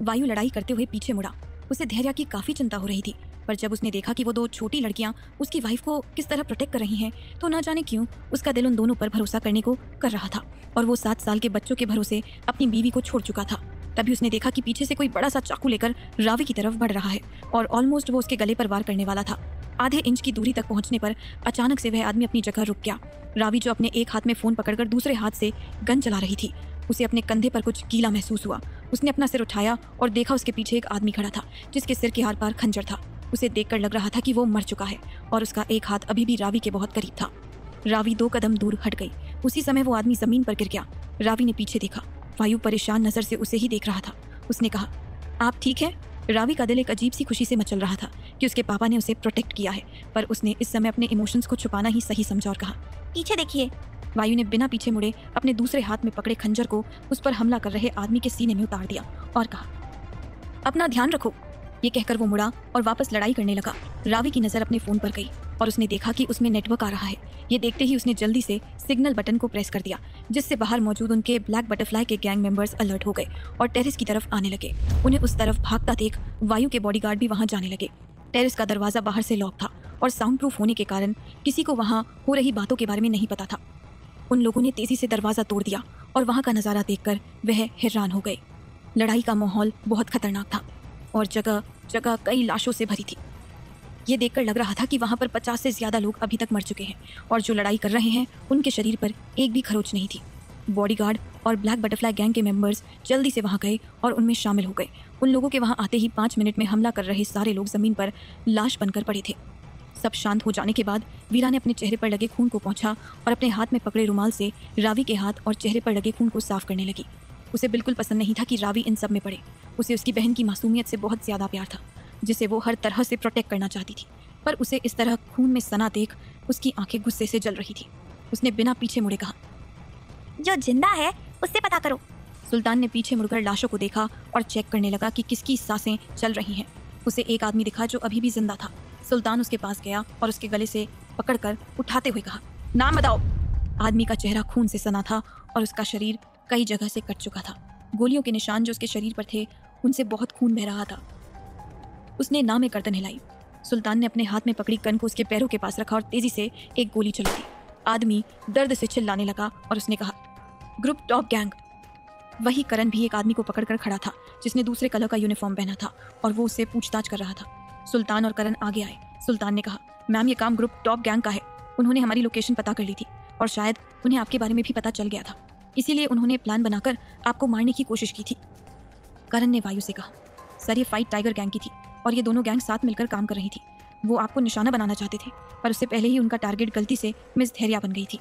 वायु लड़ाई करते हुए पीछे मुड़ा। उसे धैर्य की काफ़ी चिंता हो रही थी, पर जब उसने देखा कि वो दो छोटी लड़कियाँ उसकी वाइफ को किस तरह प्रोटेक्ट कर रही हैं तो ना जाने क्यों उसका दिल उन दोनों पर भरोसा करने को कर रहा था, और वो सात साल के बच्चों के भरोसे अपनी बीवी को छोड़ चुका था। तभी उसने देखा कि पीछे से कोई बड़ा सा चाकू लेकर रावी की तरफ़ बढ़ रहा है, और ऑलमोस्ट वो उसके गले पर वार करने वाला था। आधे इंच की दूरी तक पहुँचने पर अचानक से वह आदमी अपनी जगह रुक गया। रावी जो अपने एक हाथ में फ़ोन पकड़कर दूसरे हाथ से गन चला रही थी उसे अपने कंधे पर कुछ गीला महसूस हुआ। उसने अपना सिर उठाया और देखा उसके पीछे एक आदमी खड़ा था, जिसके सिर के हार पार खंजर था। उसे देखकर लग रहा था कि वो मर चुका है और उसका एक हाथ अभी भी रावी के बहुत करीब था। रावी दो कदम दूर हट गई। उसी समय वो आदमी ज़मीन पर गिर गया। रावी ने पीछे देखा। वायु परेशान नज़र से उसे ही देख रहा था। उसने कहा, आप ठीक है? रावी का दिल एक अजीब सी खुशी से मचल रहा था कि उसके पापा ने उसे प्रोटेक्ट किया है, पर उसने इस समय अपने इमोशंस को छुपाना ही सही समझा और कहा, पीछे देखिए। वायु ने बिना पीछे मुड़े अपने दूसरे हाथ में पकड़े खंजर को उस पर हमला कर रहे आदमी के सीने में उतार दिया और कहा, अपना ध्यान रखो। ये कहकर वो मुड़ा और वापस लड़ाई करने लगा। रावी की नज़र अपने फ़ोन पर गई और उसने देखा कि उसमें नेटवर्क आ रहा है। ये देखते ही उसने जल्दी से सिग्नल बटन को प्रेस कर दिया, जिससे बाहर मौजूद उनके ब्लैक बटरफ्लाई के गैंग मेंबर्स अलर्ट हो गए और टेरिस की तरफ़ आने लगे। उन्हें उस तरफ़ भागता देख वायु के बॉडीगार्ड भी वहाँ जाने लगे। टेरिस का दरवाज़ा बाहर से लॉक था और साउंड प्रूफ होने के कारण किसी को वहाँ हो रही बातों के बारे में नहीं पता था। उन लोगों ने तेज़ी से दरवाज़ा तोड़ दिया और वहाँ का नज़ारा देखकर वह हैरान हो गए। लड़ाई का माहौल बहुत खतरनाक था और जगह जगह कई लाशों से भरी थी। ये देखकर लग रहा था कि वहाँ पर पचास से ज़्यादा लोग अभी तक मर चुके हैं और जो लड़ाई कर रहे हैं, उनके शरीर पर एक भी खरोच नहीं थी। बॉडीगार्ड और ब्लैक बटरफ्लाई गैंग के मेंबर्स जल्दी से वहाँ गए और उनमें शामिल हो गए। उन लोगों के वहाँ आते ही पाँच मिनट में हमला कर रहे सारे लोग ज़मीन पर लाश बनकर पड़े थे। सब शांत हो जाने के बाद वीरा ने अपने चेहरे पर लगे खून को पहुँचा और अपने हाथ में पकड़े रुमाल से रावी के हाथ और चेहरे पर लगे खून को साफ़ करने लगी। उसे बिल्कुल पसंद नहीं था कि रावी इन सब में पड़े। उसे उसकी बहन की मासूमियत से बहुत ज़्यादा प्यार था जिसे वो हर तरह से प्रोटेक्ट करना चाहती थी। पर उसे इस तरह खून में सना देख उसकी आँखें गुस्से से जल रही थी। उसने बिना पीछे मुड़े कहा जो ज़िंदा है उससे पता करो। सुल्तान ने पीछे मुड़कर लाशों को देखा और चेक करने लगा कि किसकी साँसें चल रही हैं। उसे एक आदमी दिखा जो अभी भी ज़िंदा था। सुल्तान उसके पास गया और उसके गले से पकड़कर उठाते हुए कहा, नाम बताओ। आदमी का चेहरा खून से सना था और उसका शरीर कई जगह से कट चुका था। गोलियों के निशान जो उसके शरीर पर थे, उनसे बहुत खून बह रहा था। उसने नाम में गर्दन हिलाई। सुल्तान ने अपने हाथ में पकड़ी कन को उसके पैरों के पास रखा और तेज़ी से एक गोली चला दी आदमी दर्द से चिल्लाने लगा और उसने कहा, ग्रुप टॉप गैंग। वही करण भी एक आदमी को पकड़कर खड़ा था, जिसने दूसरे कलर का यूनिफॉर्म पहना था और वो उससे पूछताछ कर रहा था। सुल्तान और करण आगे आए। सुल्तान ने कहा, मैम, ये काम ग्रुप टॉप गैंग का है। उन्होंने हमारी लोकेशन पता कर ली थी और शायद उन्हें आपके बारे में भी पता चल गया था। इसीलिए उन्होंने प्लान बनाकर आपको मारने की कोशिश की थी। करण ने वायु से कहा, सर, ये फाइट टाइगर गैंग की थी और ये दोनों गैंग साथ मिलकर काम कर रही थी। वो आपको निशाना बनाना चाहते थे, पर उससे पहले ही उनका टारगेट गलती से मिस धैर्या बन गई थी।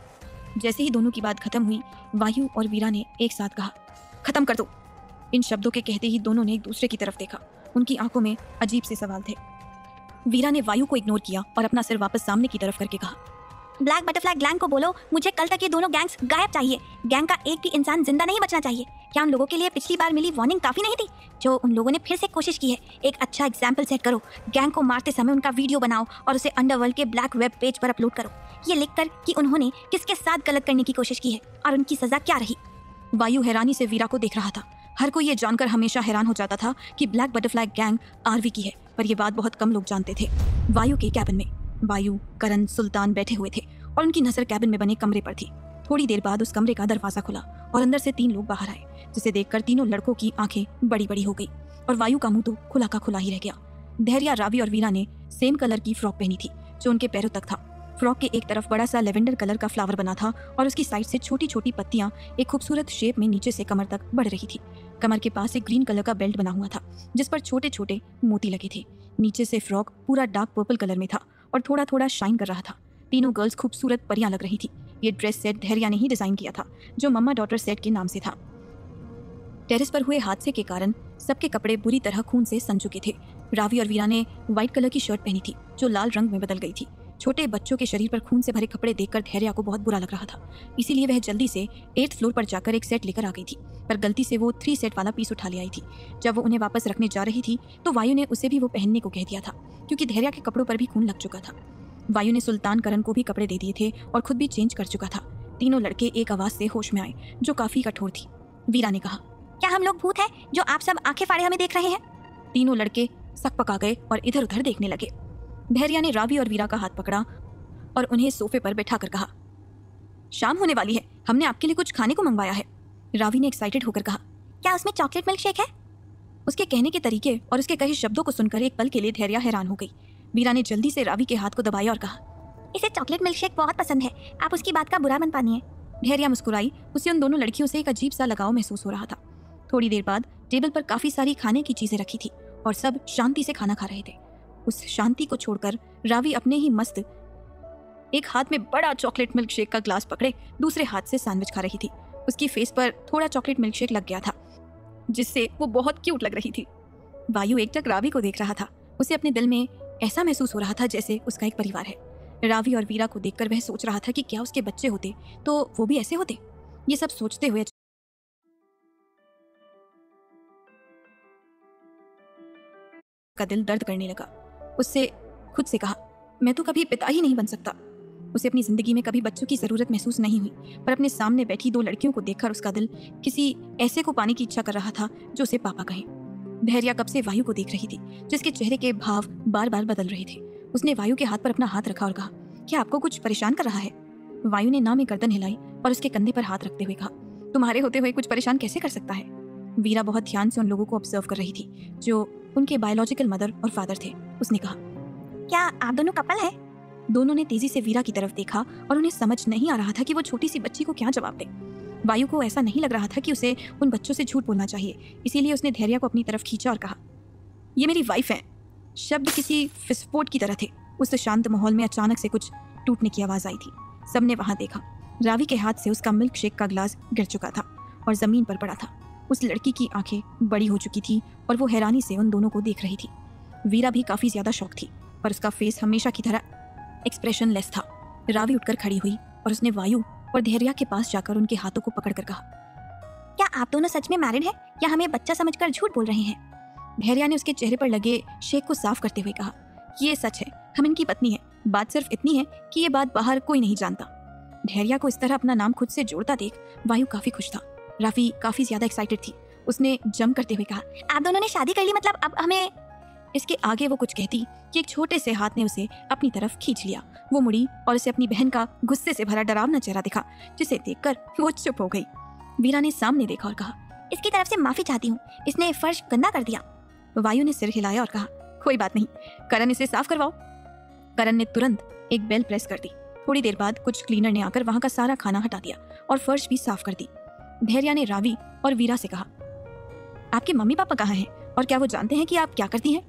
जैसे ही दोनों की बात खत्म हुई, वायु और वीरा ने एक साथ कहा, खत्म कर दो। इन शब्दों के कहते ही दोनों ने एक दूसरे की तरफ़ देखा। उनकी आँखों में अजीब से सवाल थे। वीरा ने वायु को इग्नोर किया और अपना सिर वापस सामने की तरफ़ करके कहा। ब्लैक बटरफ्लाई गैंग को बोलो मुझे कल तक ये दोनों गैंग्स गायब चाहिए। गैंग का एक भी इंसान ज़िंदा नहीं बचना चाहिए। क्या उन लोगों के लिए पिछली बार मिली वार्निंग काफ़ी नहीं थी? जो उन लोगों ने फिर से कोशिश की है एक अच्छा एग्ज़ाम्पल सेट करो। गैंग को मारते समय उनका वीडियो बनाओ और उसे अंडरवर्ल्ड के ब्लैक वेब पेज पर अपलोड करो। ये लिख लिखकर कि उन्होंने किसके साथ गलत करने की कोशिश की है और उनकी सजा क्या रही? वायु हैरानी से वीरा को देख रहा था। हर कोई ये जानकर हमेशा हैरान हो जाता था कि ब्लैक बटरफ्लाई गैंग आरवी की है। पर यह बात बहुत कम लोग जानते थे। वायु के कैबिन में। वायु, करण, सुल्तान बैठे हुए थे और उनकी नज़र कैबिन में बने कमरे पर थी। थोड़ी देर बाद उस कमरे का दरवाज़ा खुला और अंदर से तीन लोग बाहर आए, जिसे देखकर तीनों लड़कों की आँखें बड़ी बड़ी हो गई और वायु का मुँह तो खुला का खुला ही रह गया। धैर्या, रावी और वीरा ने सेम कलर की फ्रॉक पहनी थी, जो उनके पैरों तक था। फ्रॉक के एक तरफ़ बड़ा सा लेवेंडर कलर का फ्लावर बना था और उसकी साइड से छोटी छोटी पत्तियाँ एक खूबसूरत शेप में नीचे से कमर तक बढ़ रही थी। कमर के पास एक ग्रीन कलर का बेल्ट बना हुआ था, जिस पर छोटे छोटे मोती लगे थे। नीचे से फ्रॉक पूरा डार्क पर्पल कलर में था और थोड़ा थोड़ा शाइन कर रहा था। तीनों गर्ल्स खूबसूरत परियाँ लग रही थी। ये ड्रेस सेट धैर्या ने ही डिज़ाइन किया था, जो मम्मा डॉटर सेट के नाम से था। टेरिस पर हुए हादसे के कारण सबके कपड़े बुरी तरह खून से सन चुके थे। रावी और वीरा ने व्हाइट कलर की शर्ट पहनी थी, जो लाल रंग में बदल गई थी। छोटे बच्चों के शरीर पर खून से भरे कपड़े देखकर धैर्या को बहुत बुरा लग रहा था। इसीलिए वह जल्दी से एट्थ फ्लोर पर जाकर एक सेट लेकर आ गई थी, पर गलती से वो थ्री सेट वाला पीस उठा ले आई थी। जब वो उन्हें वापस रखने जा रही थी तो वायु ने उसे भी वो पहनने को कह दिया था, क्योंकि धैर्या के कपड़ों पर भी खून लग चुका था। वायु ने सुल्तान करण को भी कपड़े दे दिए थे और खुद भी चेंज कर चुका था। तीनों लड़के एक आवाज़ से होश में आए, जो काफ़ी कठोर थी। वीरा ने कहा, क्या हम लोग भूत हैं, जो आप सब आँखें फाड़े हमें देख रहे हैं? तीनों लड़के सक पका गए और इधर उधर देखने लगे। धैर्या ने रावी और वीरा का हाथ पकड़ा और उन्हें सोफे पर बैठा कर कहा, शाम होने वाली है। हमने आपके लिए कुछ खाने को मंगवाया है। रावी ने एक्साइटेड होकर कहा, क्या उसमें चॉकलेट मिल्क शेक है? उसके कहने के तरीके और उसके कहे शब्दों को सुनकर एक पल के लिए धैर्या हैरान हो गई। वीरा ने जल्दी से रावी के हाथ को दबाया और कहा, इसे चॉकलेट मिल्क शेक बहुत पसंद है। आप उसकी बात का बुरा मन पानी है धैर्या मुस्कुराई। उसे उन दोनों लड़कियों से एक अजीब सा लगाव महसूस हो रहा था। थोड़ी देर बाद टेबल पर काफ़ी सारी खाने की चीज़ें रखी थी और सब शांति से खाना खा रहे थे। उस शांति को छोड़कर रावी अपने ही मस्त एक हाथ में बड़ा चॉकलेट मिल्क शेक का ग्लास पकड़े, दूसरे हाथ से सैंडविच खा रही थी। उसकी फेस पर थोड़ा चॉकलेट मिल्क शेक लग गया था, जिससे वो बहुत क्यूट लग रही थी। वायु एक टक रावी को देख रहा था। उसे अपने दिल में ऐसा महसूस हो रहा था जैसे उसका एक परिवार है। रावी और वीरा को देखकर वह सोच रहा था कि क्या उसके बच्चे होते तो वो भी ऐसे होते। ये सब सोचते हुए का दिल दर्द करने लगा। उससे खुद से कहा, मैं तो कभी पिता ही नहीं बन सकता। उसे अपनी ज़िंदगी में कभी बच्चों की ज़रूरत महसूस नहीं हुई, पर अपने सामने बैठी दो लड़कियों को देखकर उसका दिल किसी ऐसे को पाने की इच्छा कर रहा था, जो उसे पापा कहे। धैर्या कब से वायु को देख रही थी, जिसके चेहरे के भाव बार बार बदल रहे थे। उसने वायु के हाथ पर अपना हाथ रखा और कहा, क्या आपको कुछ परेशान कर रहा है? वायु ने ना में गर्दन हिलाई और उसके कंधे पर हाथ रखते हुए कहा, तुम्हारे होते हुए कुछ परेशान कैसे कर सकता है? वीरा बहुत ध्यान से उन लोगों को ऑब्ज़र्व कर रही थी, जो उनके बायोलॉजिकल मदर और फादर थे। उसने कहा, क्या आप दोनों कपल है? दोनों ने तेज़ी से वीरा की तरफ़ देखा और उन्हें समझ नहीं आ रहा था कि वो छोटी सी बच्ची को क्या जवाब दे। वायु को ऐसा नहीं लग रहा था कि उसे उन बच्चों से झूठ बोलना चाहिए, इसीलिए उसने धैर्य को अपनी तरफ़ खींचा और कहा, ये मेरी वाइफ है। शब्द किसी विस्फोट की तरह थे। उस शांत माहौल में अचानक से कुछ टूटने की आवाज़ आई थी। सबने वहाँ देखा। रावी के हाथ से उसका मिल्क शेक का ग्लास गिर चुका था और ज़मीन पर पड़ा था। उस लड़की की आँखें बड़ी हो चुकी थी और वो हैरानी से उन दोनों को देख रही थी। वीरा भी काफ़ी ज़्यादा शौक थी, पर उसका फेस हमेशा की तरह एक्सप्रेशन लेस था। रावी उठकर खड़ी हुई और उसने वायु और धैर्या के पास जाकर उनके हाथों को पकड़कर कहा, क्या आप दोनों सच में मैरिड हैं या हमें बच्चा समझकर झूठ बोल रहे हैं? धैर्या ने उसके चेहरे पर लगे शेक को साफ़ करते हुए कहा, ये सच है, हम इनकी पत्नी है। बात सिर्फ़ इतनी है कि ये बात बाहर कोई नहीं जानता। धैर्या को इस तरह अपना नाम खुद से जोड़ता देख वायु काफ़ी खुश था। राफी काफ़ी ज़्यादा एक्साइटेड थी। उसने जम करते हुए कहा, आप दोनों ने शादी कर ली मतलब अब हमें इसके आगे वो कुछ कहती कि एक छोटे से हाथ ने उसे अपनी तरफ़ खींच लिया। वो मुड़ी और उसे अपनी बहन का गुस्से से भरा डरावना चेहरा दिखा, जिसे देखकर वो चुप हो गई। वीरा ने सामने देखा और कहा, इसकी तरफ़ से माफ़ी चाहती हूँ। इसने फर्श गंदा कर दिया। वायु ने सिर हिलाया और कहा, कोई बात नहीं। करण इसे साफ़ करवाओ। करण ने तुरंत एक बेल प्रेस कर दी। थोड़ी देर बाद कुछ क्लीनर ने आकर वहाँ का सारा खाना हटा दिया और फर्श भी साफ़ कर दी। धैर्या ने रावी और वीरा से कहा, आपके मम्मी पापा कहाँ हैं? और क्या वो जानते हैं कि आप क्या करती हैं?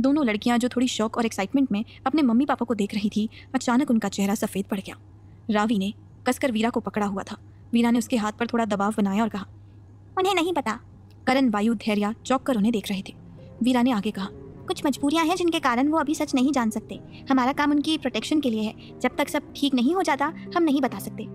दोनों लड़कियाँ जो थोड़ी शौक और एक्साइटमेंट में अपने मम्मी पापा को देख रही थी, अचानक उनका चेहरा सफ़ेद पड़ गया। रावी ने कसकर वीरा को पकड़ा हुआ था। वीरा ने उसके हाथ पर थोड़ा दबाव बनाया और कहा, उन्हें नहीं पता। करण वायु धैर्य चौक कर उन्हें देख रहे थे। वीरा ने आगे कहा, कुछ मजबूरियाँ हैं जिनके कारण वो अभी सच नहीं जान सकते। हमारा काम उनकी प्रोटेक्शन के लिए है। जब तक सब ठीक नहीं हो जाता, हम नहीं बता सकते।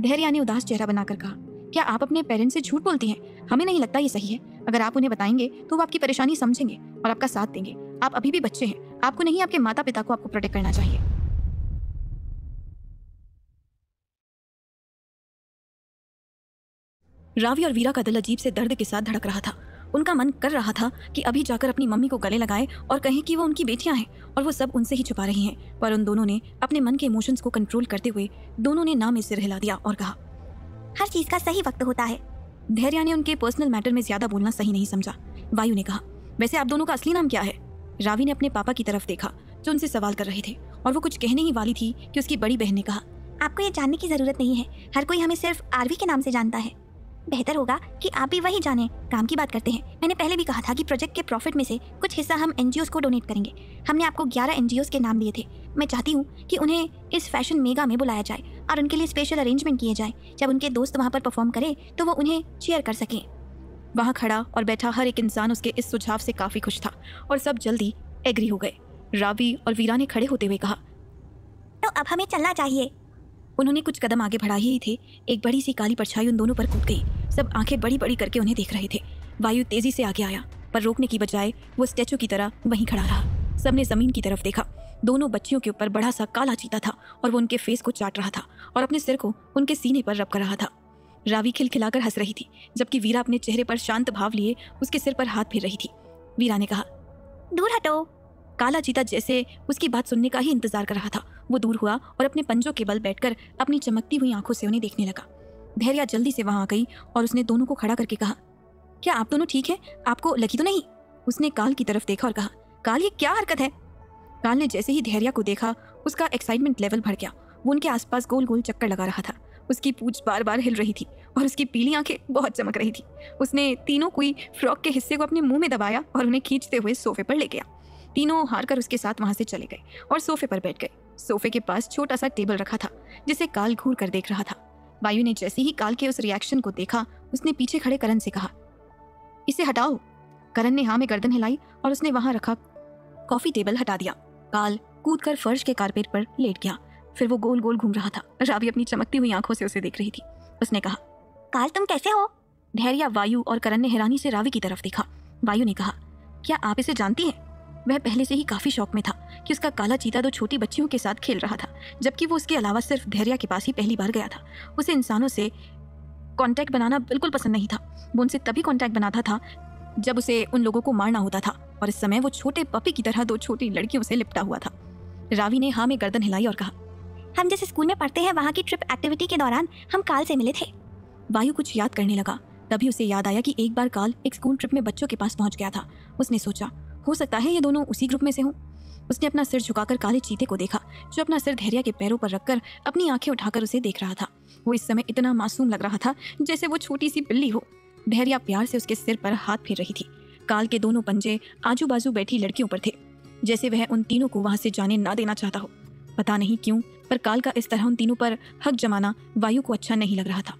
धैर्य ने उदास चेहरा बनाकर कहा, क्या आप अपने पेरेंट्स से झूठ बोलती हैं? हमें नहीं लगता ये सही है। अगर आप उन्हें बताएँगे तो वो आपकी परेशानी समझेंगे और आपका साथ देंगे। आप अभी भी बच्चे हैं। आपको नहीं, आपके माता पिता को आपको प्रोटेक्ट करना चाहिए। रावी और वीरा का दिल अजीब से दर्द के साथ धड़क रहा था। उनका मन कर रहा था कि अभी जाकर अपनी मम्मी को गले लगाए और कहें कि वो उनकी बेटियाँ हैं और वो सब उनसे ही छुपा रही हैं। पर उन दोनों ने अपने मन के इमोशंस को कंट्रोल करते हुए दोनों ने नाम में सिर हिला दिया और कहा, हर चीज़ का सही वक्त होता है। धैर्य ने उनके पर्सनल मैटर में ज़्यादा बोलना सही नहीं समझा। वायु ने कहा, वैसे आप दोनों का असली नाम क्या है? रावी ने अपने पापा की तरफ़ देखा, जो उनसे सवाल कर रहे थे, और वो कुछ कहने ही वाली थी कि उसकी बड़ी बहन ने कहा, आपको ये जानने की ज़रूरत नहीं है। हर कोई हमें सिर्फ़ आरवी के नाम से जानता है। बेहतर होगा कि आप भी वही जाने, काम की बात करते हैं। मैंने पहले भी कहा था कि प्रोजेक्ट के प्रॉफिट में से कुछ हिस्सा हम एन को डोनेट करेंगे। हमने आपको 11 एन के नाम दिए थे। मैं चाहती हूँ कि उन्हें इस फ़ैशन मेगा में बुलाया जाए और उनके लिए स्पेशल अरेंजमेंट किए जाए। जब उनके दोस्त वहाँ पर परफॉर्म करें तो वो उन्हें चेयर कर सकें। वहाँ खड़ा और बैठा हर एक इंसान उसके इस सुझाव से काफ़ी खुश था और सब जल्दी एग्री हो गए। रावी और वीरा ने खड़े होते हुए कहा तो अब हमें चलना चाहिए। उन्होंने कुछ कदम आगे बढ़ा ही थे। एक बड़ी सी काली परछाई उन दोनों पर कूद गई। सब आँखें बड़ी बड़ी करके उन्हें देख रहे थे। वायु तेज़ी से आगे आया, पर रोकने की बजाय वो स्टैचू की तरह वहीं खड़ा रहा। सबने ज़मीन की तरफ़ देखा। दोनों बच्चियों के ऊपर बड़ा सा काला चीता था और वो उनके फेस को चाट रहा था और अपने सिर को उनके सीने पर रब कर रहा था। रावी खिलखिलाकर हंस रही थी, जबकि वीरा अपने चेहरे पर शांत भाव लिए उसके सिर पर हाथ फेर रही थी। वीरा ने कहा, दूर हटो। काला चीता जैसे उसकी बात सुनने का ही इंतज़ार कर रहा था। वो दूर हुआ और अपने पंजों के बल बैठकर अपनी चमकती हुई आँखों से उन्हें देखने लगा। धैर्या जल्दी से वहाँ आ गई और उसने दोनों को खड़ा करके कहा, क्या आप दोनों ठीक है? आपको लगी तो नहीं? उसने काल की तरफ़ देखा और कहा, काल, ये क्या हरकत है? काल ने जैसे ही धैर्या को देखा, उसका एक्साइटमेंट लेवल बढ़ गया। वो उनके आसपास गोल गोल चक्कर लगा रहा था। उसकी पूछ बार बार हिल रही थी और उसकी पीली आँखें बहुत चमक रही थी। उसने तीनों कोई फ्रॉक के हिस्से को अपने मुँह में दबाया और उन्हें खींचते हुए सोफे पर ले गया। तीनों हार कर उसके साथ वहाँ से चले गए और सोफे पर बैठ गए। सोफे के पास छोटा सा टेबल रखा था, जिसे काल घूर कर देख रहा था। वायु ने जैसे ही काल के उस रिएक्शन को देखा, उसने पीछे खड़े करण से कहा, इसे हटाओ। करण ने हाँ में गर्दन हिलाई और उसने वहाँ रखा कॉफ़ी टेबल हटा दिया। काल कूद कर फर्श के कारपेट पर लेट गया। फिर वो गोल गोल घूम रहा था। रावी अपनी चमकती हुई आँखों से उसे देख रही थी। उसने कहा, काल, तुम कैसे हो? धैर्य, वायु और करण ने हैरानी से रावी की तरफ़ देखा। वायु ने कहा, क्या आप इसे जानती हैं? वह पहले से ही काफ़ी शौक में था कि उसका काला चीता दो छोटी बच्चियों के साथ खेल रहा था जबकि वो उसके अलावा सिर्फ़ धैर्य के पास ही पहली बार गया था। उसे इंसानों से कांटेक्ट बनाना बिल्कुल पसंद नहीं था। वो उनसे तभी कांटेक्ट बनाता था जब उसे उन लोगों को मारना होता था और इस समय वो छोटे पपी की तरह दो छोटी लड़कियों से लिपटा हुआ था। रावी ने हाँ में गर्दन हिलाई और कहा हम जिस स्कूल में पढ़ते हैं वहाँ की ट्रिप एक्टिविटी के दौरान हम काल से मिले थे। वायु कुछ याद करने लगा। तभी उसे याद आया कि एक बार काल एक स्कूल ट्रिप में बच्चों के पास पहुँच गया था। उसने सोचा हो सकता है ये दोनों उसी ग्रुप में से हों। उसने अपना सिर झुकाकर काले चीते को देखा, जो अपना सिर धैर्य के पैरों पर रखकर अपनी आँखें उठाकर उसे देख रहा था। वो इस समय इतना मासूम लग रहा था, जैसे वो छोटी सी बिल्ली हो। धैर्य प्यार से उसके सिर पर हाथ फेर रही थी। काल के दोनों पंजे आजू बाजू बैठी लड़कियों पर थे, जैसे वह उन तीनों को वहाँ से जाने ना देना चाहता हो। पता नहीं क्यों, पर काल का इस तरह उन तीनों पर हक जमाना वायु को अच्छा नहीं लग रहा था।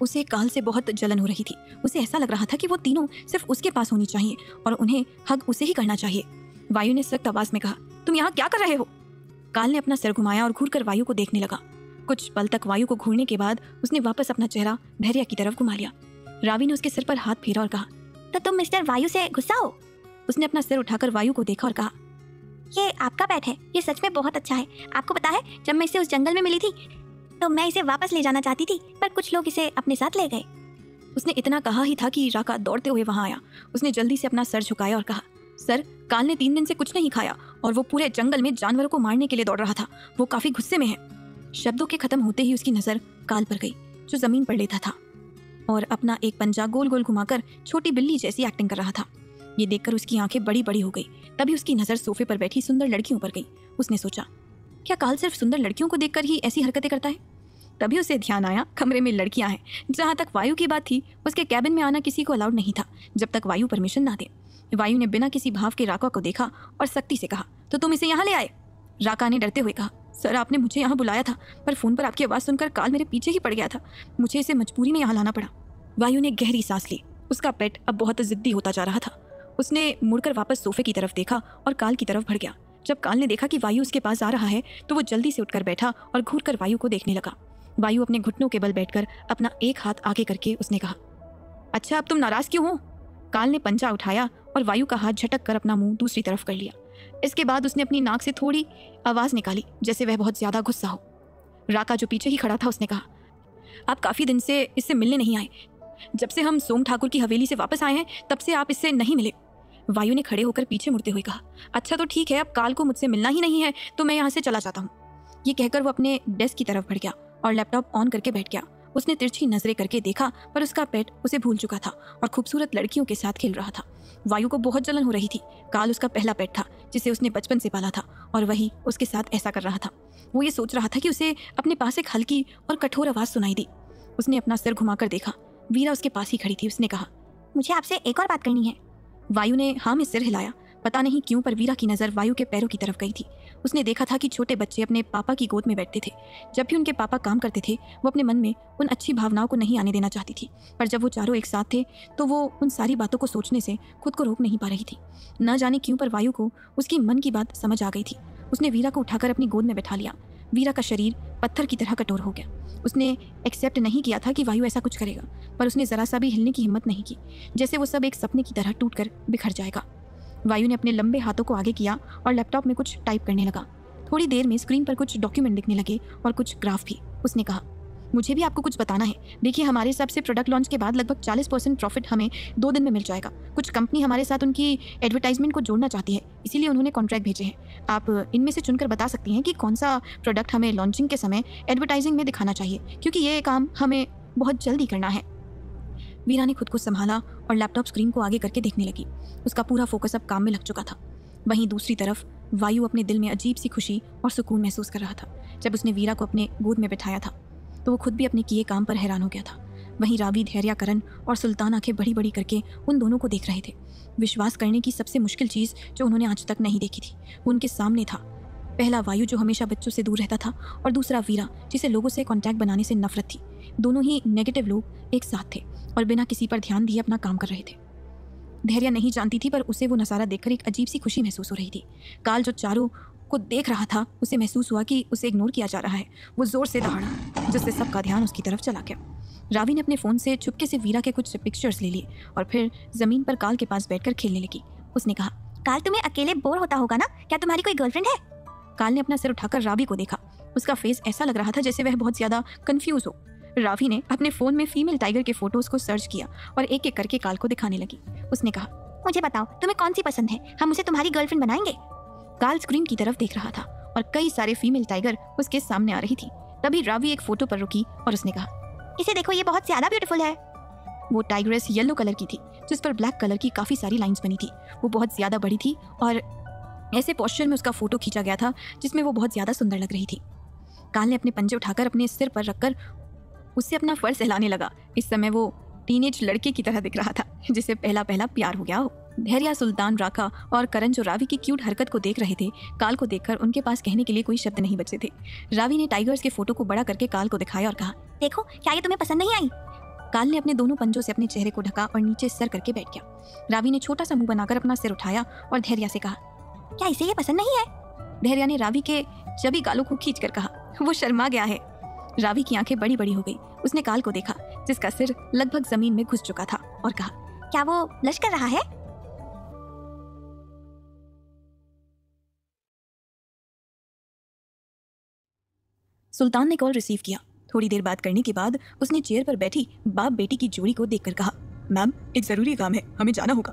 उसे काल से बहुत जलन हो रही थी। उसे ऐसा लग रहा था कि वो तीनों सिर्फ़ उसके पास होनी चाहिए और उन्हें हक उसे ही करना चाहिए। वायु ने सख्त आवाज़ में कहा, तुम यहाँ क्या कर रहे हो? काल ने अपना सिर घुमाया और घूर कर वायु को देखने लगा। कुछ पल तक वायु को घूरने के बाद उसने वापस अपना चेहरा धैर्य की तरफ़ घुमा लिया। रावी ने उसके सिर पर हाथ फेरा और कहा तो तुम मिस्टर वायु से गुस्सा हो? उसने अपना सिर उठाकर वायु को देखा और कहा, ये आपका बैट है। ये सच में बहुत अच्छा है। आपको पता है, जब मैं इसे उस जंगल में मिली थी तो मैं इसे वापस ले जाना चाहती थी, पर कुछ लोग इसे अपने साथ ले गए। उसने इतना कहा ही था कि राका दौड़ते हुए वहाँ आया। उसने जल्दी से अपना सर झुकाया और कहा, सर, काल ने तीन दिन से कुछ नहीं खाया और वो पूरे जंगल में जानवरों को मारने के लिए दौड़ रहा था। वो काफ़ी गुस्से में है। शब्दों के खत्म होते ही उसकी नज़र काल पर गई, जो ज़मीन पर लेता था और अपना एक पंजा गोल गोल घुमाकर छोटी बिल्ली जैसी एक्टिंग कर रहा था। ये देखकर उसकी आँखें बड़ी बड़ी हो गई। तभी उसकी नज़र सोफे पर बैठी सुंदर लड़कियों पर गई। उसने सोचा, क्या काल सिर्फ़ सुंदर लड़कियों को देखकर ही ऐसी हरकतें करता है? तभी उसे ध्यान आया, कमरे में लड़कियाँ हैं। जहाँ तक वायु की बात थी, उसके कैबिन में आना किसी को अलाउड नहीं था, जब तक वायु परमिशन ना दे। वायु ने बिना किसी भाव के राका को देखा और सख्ती से कहा तो तुम इसे यहाँ ले आए? राका ने डरते हुए कहा, सर, आपने मुझे यहाँ बुलाया था, पर फ़ोन पर आपकी आवाज़ सुनकर काल मेरे पीछे ही पड़ गया था। मुझे इसे मजबूरी में यहाँ लाना पड़ा। वायु ने गहरी सांस ली। उसका पेट अब बहुत जिद्दी होता जा रहा था। उसने मुड़कर वापस सोफे की तरफ़ देखा और काल की तरफ़ बढ़ गया। जब काल ने देखा कि वायु उसके पास आ रहा है तो वो जल्दी से उठकर बैठा और घूर कर वायु को देखने लगा। वायु अपने घुटनों के बल बैठकर अपना एक हाथ आगे करके उसने कहा अच्छा अब तुम नाराज़ क्यों हो? काल ने पंजा उठाया और वायु का हाथ झटक कर अपना मुँह दूसरी तरफ़ कर लिया। इसके बाद उसने अपनी नाक से थोड़ी आवाज़ निकाली, जैसे वह बहुत ज़्यादा गुस्सा हो। राका जो पीछे ही खड़ा था, उसने कहा, आप काफ़ी दिन से इससे मिलने नहीं आए। जब से हम सोम ठाकुर की हवेली से वापस आए हैं, तब से आप इससे नहीं मिले। वायु ने खड़े होकर पीछे मुड़ते हुए कहा अच्छा तो ठीक है, अब काल को मुझसे मिलना ही नहीं है तो मैं यहाँ से चला जाता हूँ। ये कहकर वो अपने डेस्क की तरफ़ बढ़ गया। और लैपटॉप ऑन करके बैठ गया। उसने तिरछी नज़रें करके देखा पर उसका पेट उसे भूल चुका था और खूबसूरत लड़कियों के साथ खेल रहा था। वायु को बहुत जलन हो रही थी। काल उसका पहला पेट था जिसे उसने बचपन से पाला था और वही उसके साथ ऐसा कर रहा था। वो ये सोच रहा था कि उसे अपने पास एक हल्की और कठोर आवाज़ सुनाई दी। उसने अपना सिर घुमाकर देखा। वीरा उसके पास ही खड़ी थी। उसने कहा मुझे आपसे एक और बात करनी है। वायु ने हाँ में सिर हिलाया। पता नहीं क्यों पर वीरा की नज़र वायु के पैरों की तरफ़ गई थी। उसने देखा था कि छोटे बच्चे अपने पापा की गोद में बैठते थे। जब भी उनके पापा काम करते थे, वो अपने मन में उन अच्छी भावनाओं को नहीं आने देना चाहती थी। पर जब वो चारों एक साथ थे तो वो उन सारी बातों को सोचने से खुद को रोक नहीं पा रही थी। न जाने क्यों पर वायु को उसकी मन की बात समझ आ गई थी। उसने वीरा को उठाकर अपनी गोद में बैठा लिया। वीरा का शरीर पत्थर की तरह कठोर हो गया। उसने एक्सेप्ट नहीं किया था कि वायु ऐसा कुछ करेगा, पर उसने ज़रा सा भी हिलने की हिम्मत नहीं की, जैसे वो सब एक सपने की तरह टूट कर बिखर जाएगा। वायु ने अपने लंबे हाथों को आगे किया और लैपटॉप में कुछ टाइप करने लगा। थोड़ी देर में स्क्रीन पर कुछ डॉक्यूमेंट दिखने लगे और कुछ ग्राफ भी। उसने कहा, मुझे भी आपको कुछ बताना है। देखिए, हमारे हिसाब से प्रोडक्ट लॉन्च के बाद लगभग 40 परसेंट प्रॉफिट हमें दो दिन में मिल जाएगा। कुछ कंपनी हमारे साथ उनकी एडवर्टाइजमेंट को जोड़ना चाहती है, इसीलिए उन्होंने कॉन्ट्रैक्ट भेजे हैं। आप इनमें से चुनकर बता सकती हैं कि कौन सा प्रोडक्ट हमें लॉन्चिंग के समय एडवर्टाइजिंग में दिखाना चाहिए, क्योंकि ये काम हमें बहुत जल्दी करना है। वीरा ने खुद को संभाला और लैपटॉप स्क्रीन को आगे करके देखने लगी। उसका पूरा फोकस अब काम में लग चुका था। वहीं दूसरी तरफ़, वायु अपने दिल में अजीब सी खुशी और सुकून महसूस कर रहा था, जब उसने वीरा को अपने गोद में बिठाया था। तो वो खुद भी अपने किए काम पर हैरान हो गया था। वहीं रावी, धैर्याकरण और सुल्तान आँखें बड़ी बड़ी करके उन दोनों को देख रहे थे। विश्वास करने की सबसे मुश्किल चीज़ जो उन्होंने आज तक नहीं देखी थी, वो उनके सामने था। पहला वायु जो हमेशा बच्चों से दूर रहता था और दूसरा वीरा, जिसे लोगों से कांटेक्ट बनाने से नफरत थी। दोनों ही नेगेटिव लोग एक साथ थे और बिना किसी पर ध्यान दिए अपना काम कर रहे थे। धैर्य नहीं जानती थी, पर उसे वो नज़ारा देखकर एक अजीब सी खुशी महसूस हो रही थी। काल जो चारों को देख रहा था, उसे महसूस हुआ कि उसे इग्नोर किया जा रहा है। वो ज़ोर से दहाड़ा, जिससे सबका ध्यान उसकी तरफ़ चला गया। रावी ने अपने फ़ोन से चुपके से वीरा के कुछ पिक्चर्स ले लिए और फिर ज़मीन पर काल के पास बैठकर खेलने लगी। उसने कहा, काल, तुम्हें अकेले बोर होता होगा ना? क्या तुम्हारी कोई गर्लफ्रेंड है? काल ने अपना सिर उठाकर रावी को देखा। उसका फेस ऐसा लग रहा था जैसे वह बहुत ज़्यादा कंफ्यूज हो। रावी ने अपने फ़ोन में फीमेल टाइगर के फ़ोटोज़ को सर्च किया और एक एक करके काल को दिखाने लगी। उसने कहा, मुझे बताओ, तुम्हें कौन सी पसंद है? हम उसे तुम्हारी गर्लफ्रेंड बनाएँगे? काल स्क्रीन की तरफ़ देख रहा था और कई सारे फीमेल टाइगर उसके सामने आ रही थी। तभी रावी एक फ़ोटो पर रुकी और उसने कहा, इसे देखो, ये बहुत ज़्यादा ब्यूटीफुल है. वो टाइग्रेस येलो कलर की थी, जिस पर ब्लैक कलर की काफ़ी सारी लाइंस बनी थी। वो बहुत ज़्यादा बड़ी थी और ऐसे पोस्चर में उसका फ़ोटो खींचा गया था जिसमें वो बहुत ज़्यादा सुंदर लग रही थी। काल ने अपने पंजे उठाकर अपने सिर पर रखकर उससे अपना फ़र्ज़ सहलाने लगा। इस समय वो टीनेज लड़के की तरह दिख रहा था, जिसे पहला पहला प्यार हो गया हो। धैर्या, सुल्तान राखा और करण जो रावी की क्यूट हरकत को देख रहे थे, काल को देखकर उनके पास कहने के लिए कोई शब्द नहीं बचे थे। रावी ने टाइगर्स के फ़ोटो को बड़ा करके काल को दिखाया और कहा, देखो, क्या ये तुम्हें पसंद नहीं आई? काल ने अपने दोनों पंजों से अपने चेहरे को ढका और नीचे सर करके बैठ गया। रावी ने छोटा सा मुँह बनाकर अपना सिर उठाया और धैर्या से कहा, क्या इसे ये पसंद नहीं है? धैर्या ने रावी के जबी गालों को खींच कर कहा, वो शर्मा गया है। रावी की आँखें बड़ी बड़ी हो गई। उसने काल को देखा, जिसका सिर लगभग ज़मीन में घुस चुका था, और कहा, क्या वो ब्लश कर रहा है? सुल्तान ने कॉल रिसीव किया। थोड़ी देर बात करने के बाद उसने चेयर पर बैठी बाप बेटी की जोड़ी को देखकर कहा, मैम, एक ज़रूरी काम है, हमें जाना होगा।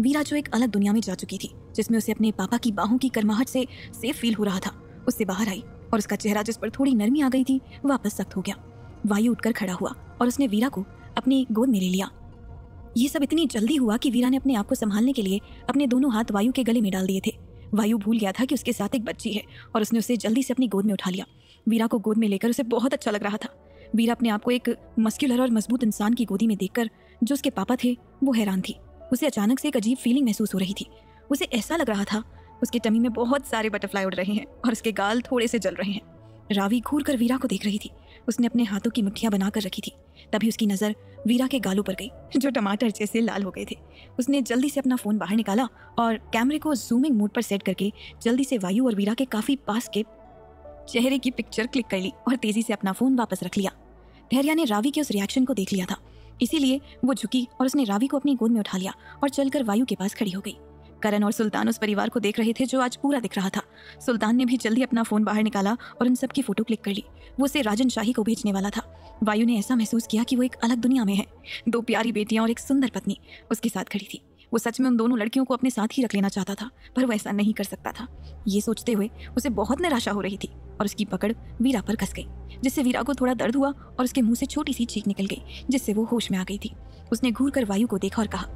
वीरा जो एक अलग दुनिया में जा चुकी थी, जिसमें उसे अपने पापा की बाहों की करमाहट से सेफ़ फील हो रहा था, उससे बाहर आई। और उसका चेहरा जिस पर थोड़ी नरमी आ गई थी, वापस सख्त हो गया। वायु उठकर खड़ा हुआ और उसने वीरा को अपनी गोद में ले लिया। ये सब इतनी जल्दी हुआ कि वीरा ने अपने आप को संभालने के लिए अपने दोनों हाथ वायु के गले में डाल दिए थे। वायु भूल गया था कि उसके साथ एक बच्ची है और उसने उसे जल्दी से अपनी गोद में उठा लिया। वीरा को गोद में लेकर उसे बहुत अच्छा लग रहा था। वीरा अपने आप को एक मस्क्यूलर और मज़बूत इंसान की गोदी में देखकर जो उसके पापा थे, वो हैरान थी। उसे अचानक से एक अजीब फीलिंग महसूस हो रही थी। उसे ऐसा लग रहा था उसके टमी में बहुत सारे बटरफ्लाई उड़ रहे हैं और उसके गाल थोड़े से जल रहे हैं। रावी घूर कर वीरा को देख रही थी। उसने अपने हाथों की मुठ्ठियाँ बनाकर रखी थी। तभी उसकी नज़र वीरा के गालों पर गई, जो टमाटर जैसे लाल हो गए थे। उसने जल्दी से अपना फ़ोन बाहर निकाला और कैमरे को जूमिंग मोड पर सेट करके जल्दी से वायु और वीरा के काफ़ी पास के चेहरे की पिक्चर क्लिक कर ली और तेज़ी से अपना फ़ोन वापस रख लिया। धैर्या ने रावी के उस रिएक्शन को देख लिया था। इसीलिए वो झुकी और उसने रावी को अपनी गोद में उठा लिया और चलकर वायु के पास खड़ी हो गई। करण और सुल्तान उस परिवार को देख रहे थे जो आज पूरा दिख रहा था। सुल्तान ने भी जल्दी अपना फ़ोन बाहर निकाला और उन सबकी फ़ोटो क्लिक कर ली। वो उसे राजन शाही को भेजने वाला था। वायु ने ऐसा महसूस किया कि वो एक अलग दुनिया में है। दो प्यारी बेटियाँ और एक सुंदर पत्नी उसके साथ खड़ी थी। वो सच में उन दोनों लड़कियों को अपने साथ ही रख लेना चाहता था, पर वो ऐसा नहीं कर सकता था। ये सोचते हुए उसे बहुत निराशा हो रही थी और उसकी पकड़ वीरा पर कस गई, जिससे वीरा को थोड़ा दर्द हुआ और उसके मुँह से छोटी सी चीख निकल गई, जिससे वो होश में आ गई थी। उसने घूर कर वायु को देखा और कहा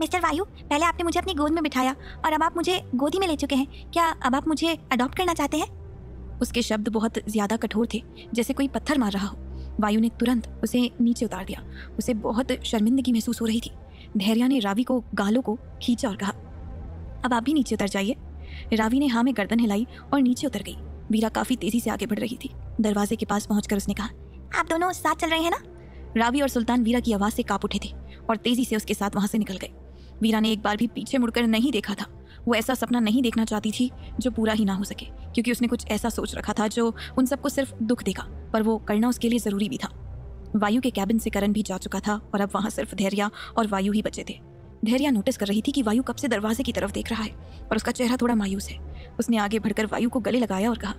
मिस्टर वायु पहले आपने मुझे अपनी गोद में बिठाया और अब आप मुझे गोदी में ले चुके हैं। क्या अब आप मुझे अडॉप्ट करना चाहते हैं? उसके शब्द बहुत ज़्यादा कठोर थे जैसे कोई पत्थर मार रहा हो। वायु ने तुरंत उसे नीचे उतार दिया। उसे बहुत शर्मिंदगी महसूस हो रही थी। धैर्या ने रावी को गालों को खींचा और कहा अब आप भी नीचे उतर जाइए। रावी ने हाँ में गर्दन हिलाई और नीचे उतर गई। वीरा काफ़ी तेज़ी से आगे बढ़ रही थी। दरवाजे के पास पहुंचकर उसने कहा आप दोनों साथ चल रहे हैं ना? रावी और सुल्तान वीरा की आवाज़ से काप उठे थे और तेज़ी से उसके साथ वहाँ से निकल गए। वीरा ने एक बार भी पीछे मुड़कर नहीं देखा था। वो ऐसा सपना नहीं देखना चाहती थी जो पूरा ही ना हो सके, क्योंकि उसने कुछ ऐसा सोच रखा था जो उन सबको सिर्फ़ दुख देगा, पर वो करना उसके लिए ज़रूरी भी था। वायु के कैबिन से करण भी जा चुका था और अब वहाँ सिर्फ़ धैर्या और वायु ही बचे थे। धैर्या नोटिस कर रही थी कि वायु कब से दरवाजे की तरफ़ देख रहा है और उसका चेहरा थोड़ा मायूस है। उसने आगे बढ़कर वायु को गले लगाया और कहा,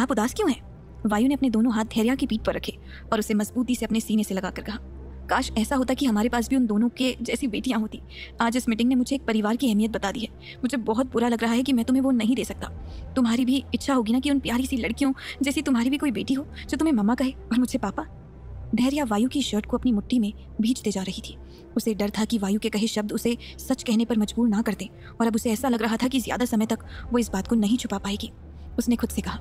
आप उदास क्यों हैं? वायु ने अपने दोनों हाथ धैर्या की पीठ पर रखे और उसे मजबूती से अपने सीने से लगाकर कहा काश ऐसा होता कि हमारे पास भी उन दोनों के जैसी बेटियाँ होती। आज इस मीटिंग ने मुझे एक परिवार की अहमियत बता दी है। मुझे बहुत बुरा लग रहा है कि मैं तुम्हें वो नहीं दे सकता। तुम्हारी भी इच्छा होगी ना कि उन प्यारी सी लड़कियों जैसी तुम्हारी भी कोई बेटी हो, जो तुम्हें मम्मा कहे और मुझे पापा। धैर्या वायु की शर्ट को अपनी मुट्ठी में भींचते जा रही थी। उसे डर था कि वायु के कहे शब्द उसे सच कहने पर मजबूर ना कर दें, और अब उसे ऐसा लग रहा था कि ज़्यादा समय तक वो इस बात को नहीं छुपा पाएगी। उसने खुद से कहा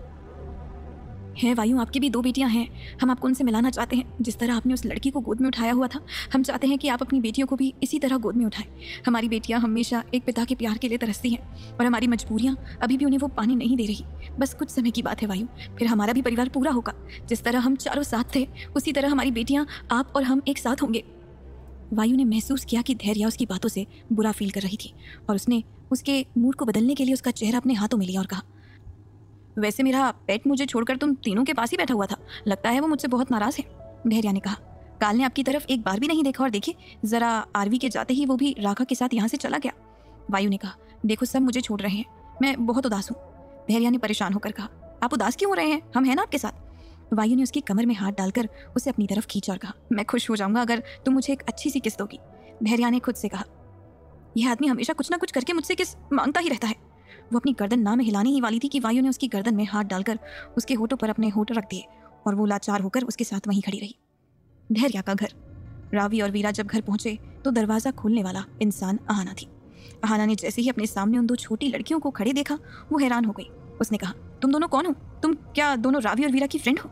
है, वायु, आपकी भी दो बेटियाँ हैं। हम आपको उनसे मिलाना चाहते हैं। जिस तरह आपने उस लड़की को गोद में उठाया हुआ था, हम चाहते हैं कि आप अपनी बेटियों को भी इसी तरह गोद में उठाएँ। हमारी बेटियाँ हमेशा एक पिता के प्यार के लिए तरसती हैं और हमारी मजबूरियाँ अभी भी उन्हें वो पानी नहीं दे रही। बस कुछ समय की बात है, वायु। फिर हमारा भी परिवार पूरा होगा। जिस तरह हम चारों साथ थे, उसी तरह हमारी बेटियाँ, आप और हम एक साथ होंगे। वायु ने महसूस किया कि धैर्य उसकी बातों से बुरा फील कर रही थी और उसने उसके मूड को बदलने के लिए उसका चेहरा अपने हाथों में लिया और कहा वैसे मेरा पेट मुझे छोड़कर तुम तीनों के पास ही बैठा हुआ था। लगता है वो मुझसे बहुत नाराज़ है धैर्या ने कहा। काल ने आपकी तरफ़ एक बार भी नहीं देखा और देखिए जरा आरवी के जाते ही वो भी राखा के साथ यहाँ से चला गया। वायु ने कहा, देखो सब मुझे छोड़ रहे हैं, मैं बहुत उदास हूँ। धैर्या ने परेशान होकर कहा, आप उदास क्यों हो रहे हैं? हम हैं ना आपके साथ? वायु ने उसकी कमर में हाथ डालकर उसे अपनी तरफ़ खींचा और कहा, मैं खुश हो जाऊँगा अगर तुम मुझे एक अच्छी सी किस्त दोगी। धैर्या ने खुद से कहा, यह आदमी हमेशा कुछ ना कुछ करके मुझसे किस माँगता ही रहता है। वो अपनी गर्दन ना में हिलाने ही वाली थी कि वायु ने उसकी गर्दन में हाथ डालकर उसके होठों पर अपने होठ रख दिए और वो लाचार होकर उसके साथ वहीं खड़ी रही। धैर्या का घर। रावी और वीरा जब घर पहुँचे तो दरवाज़ा खोलने वाला इंसान आहाना थी। आहाना ने जैसे ही अपने सामने उन दो छोटी लड़कियों को खड़े देखा, वो हैरान हो गई। उसने कहा, तुम दोनों कौन हो? तुम क्या दोनों रावी और वीरा की फ्रेंड हो?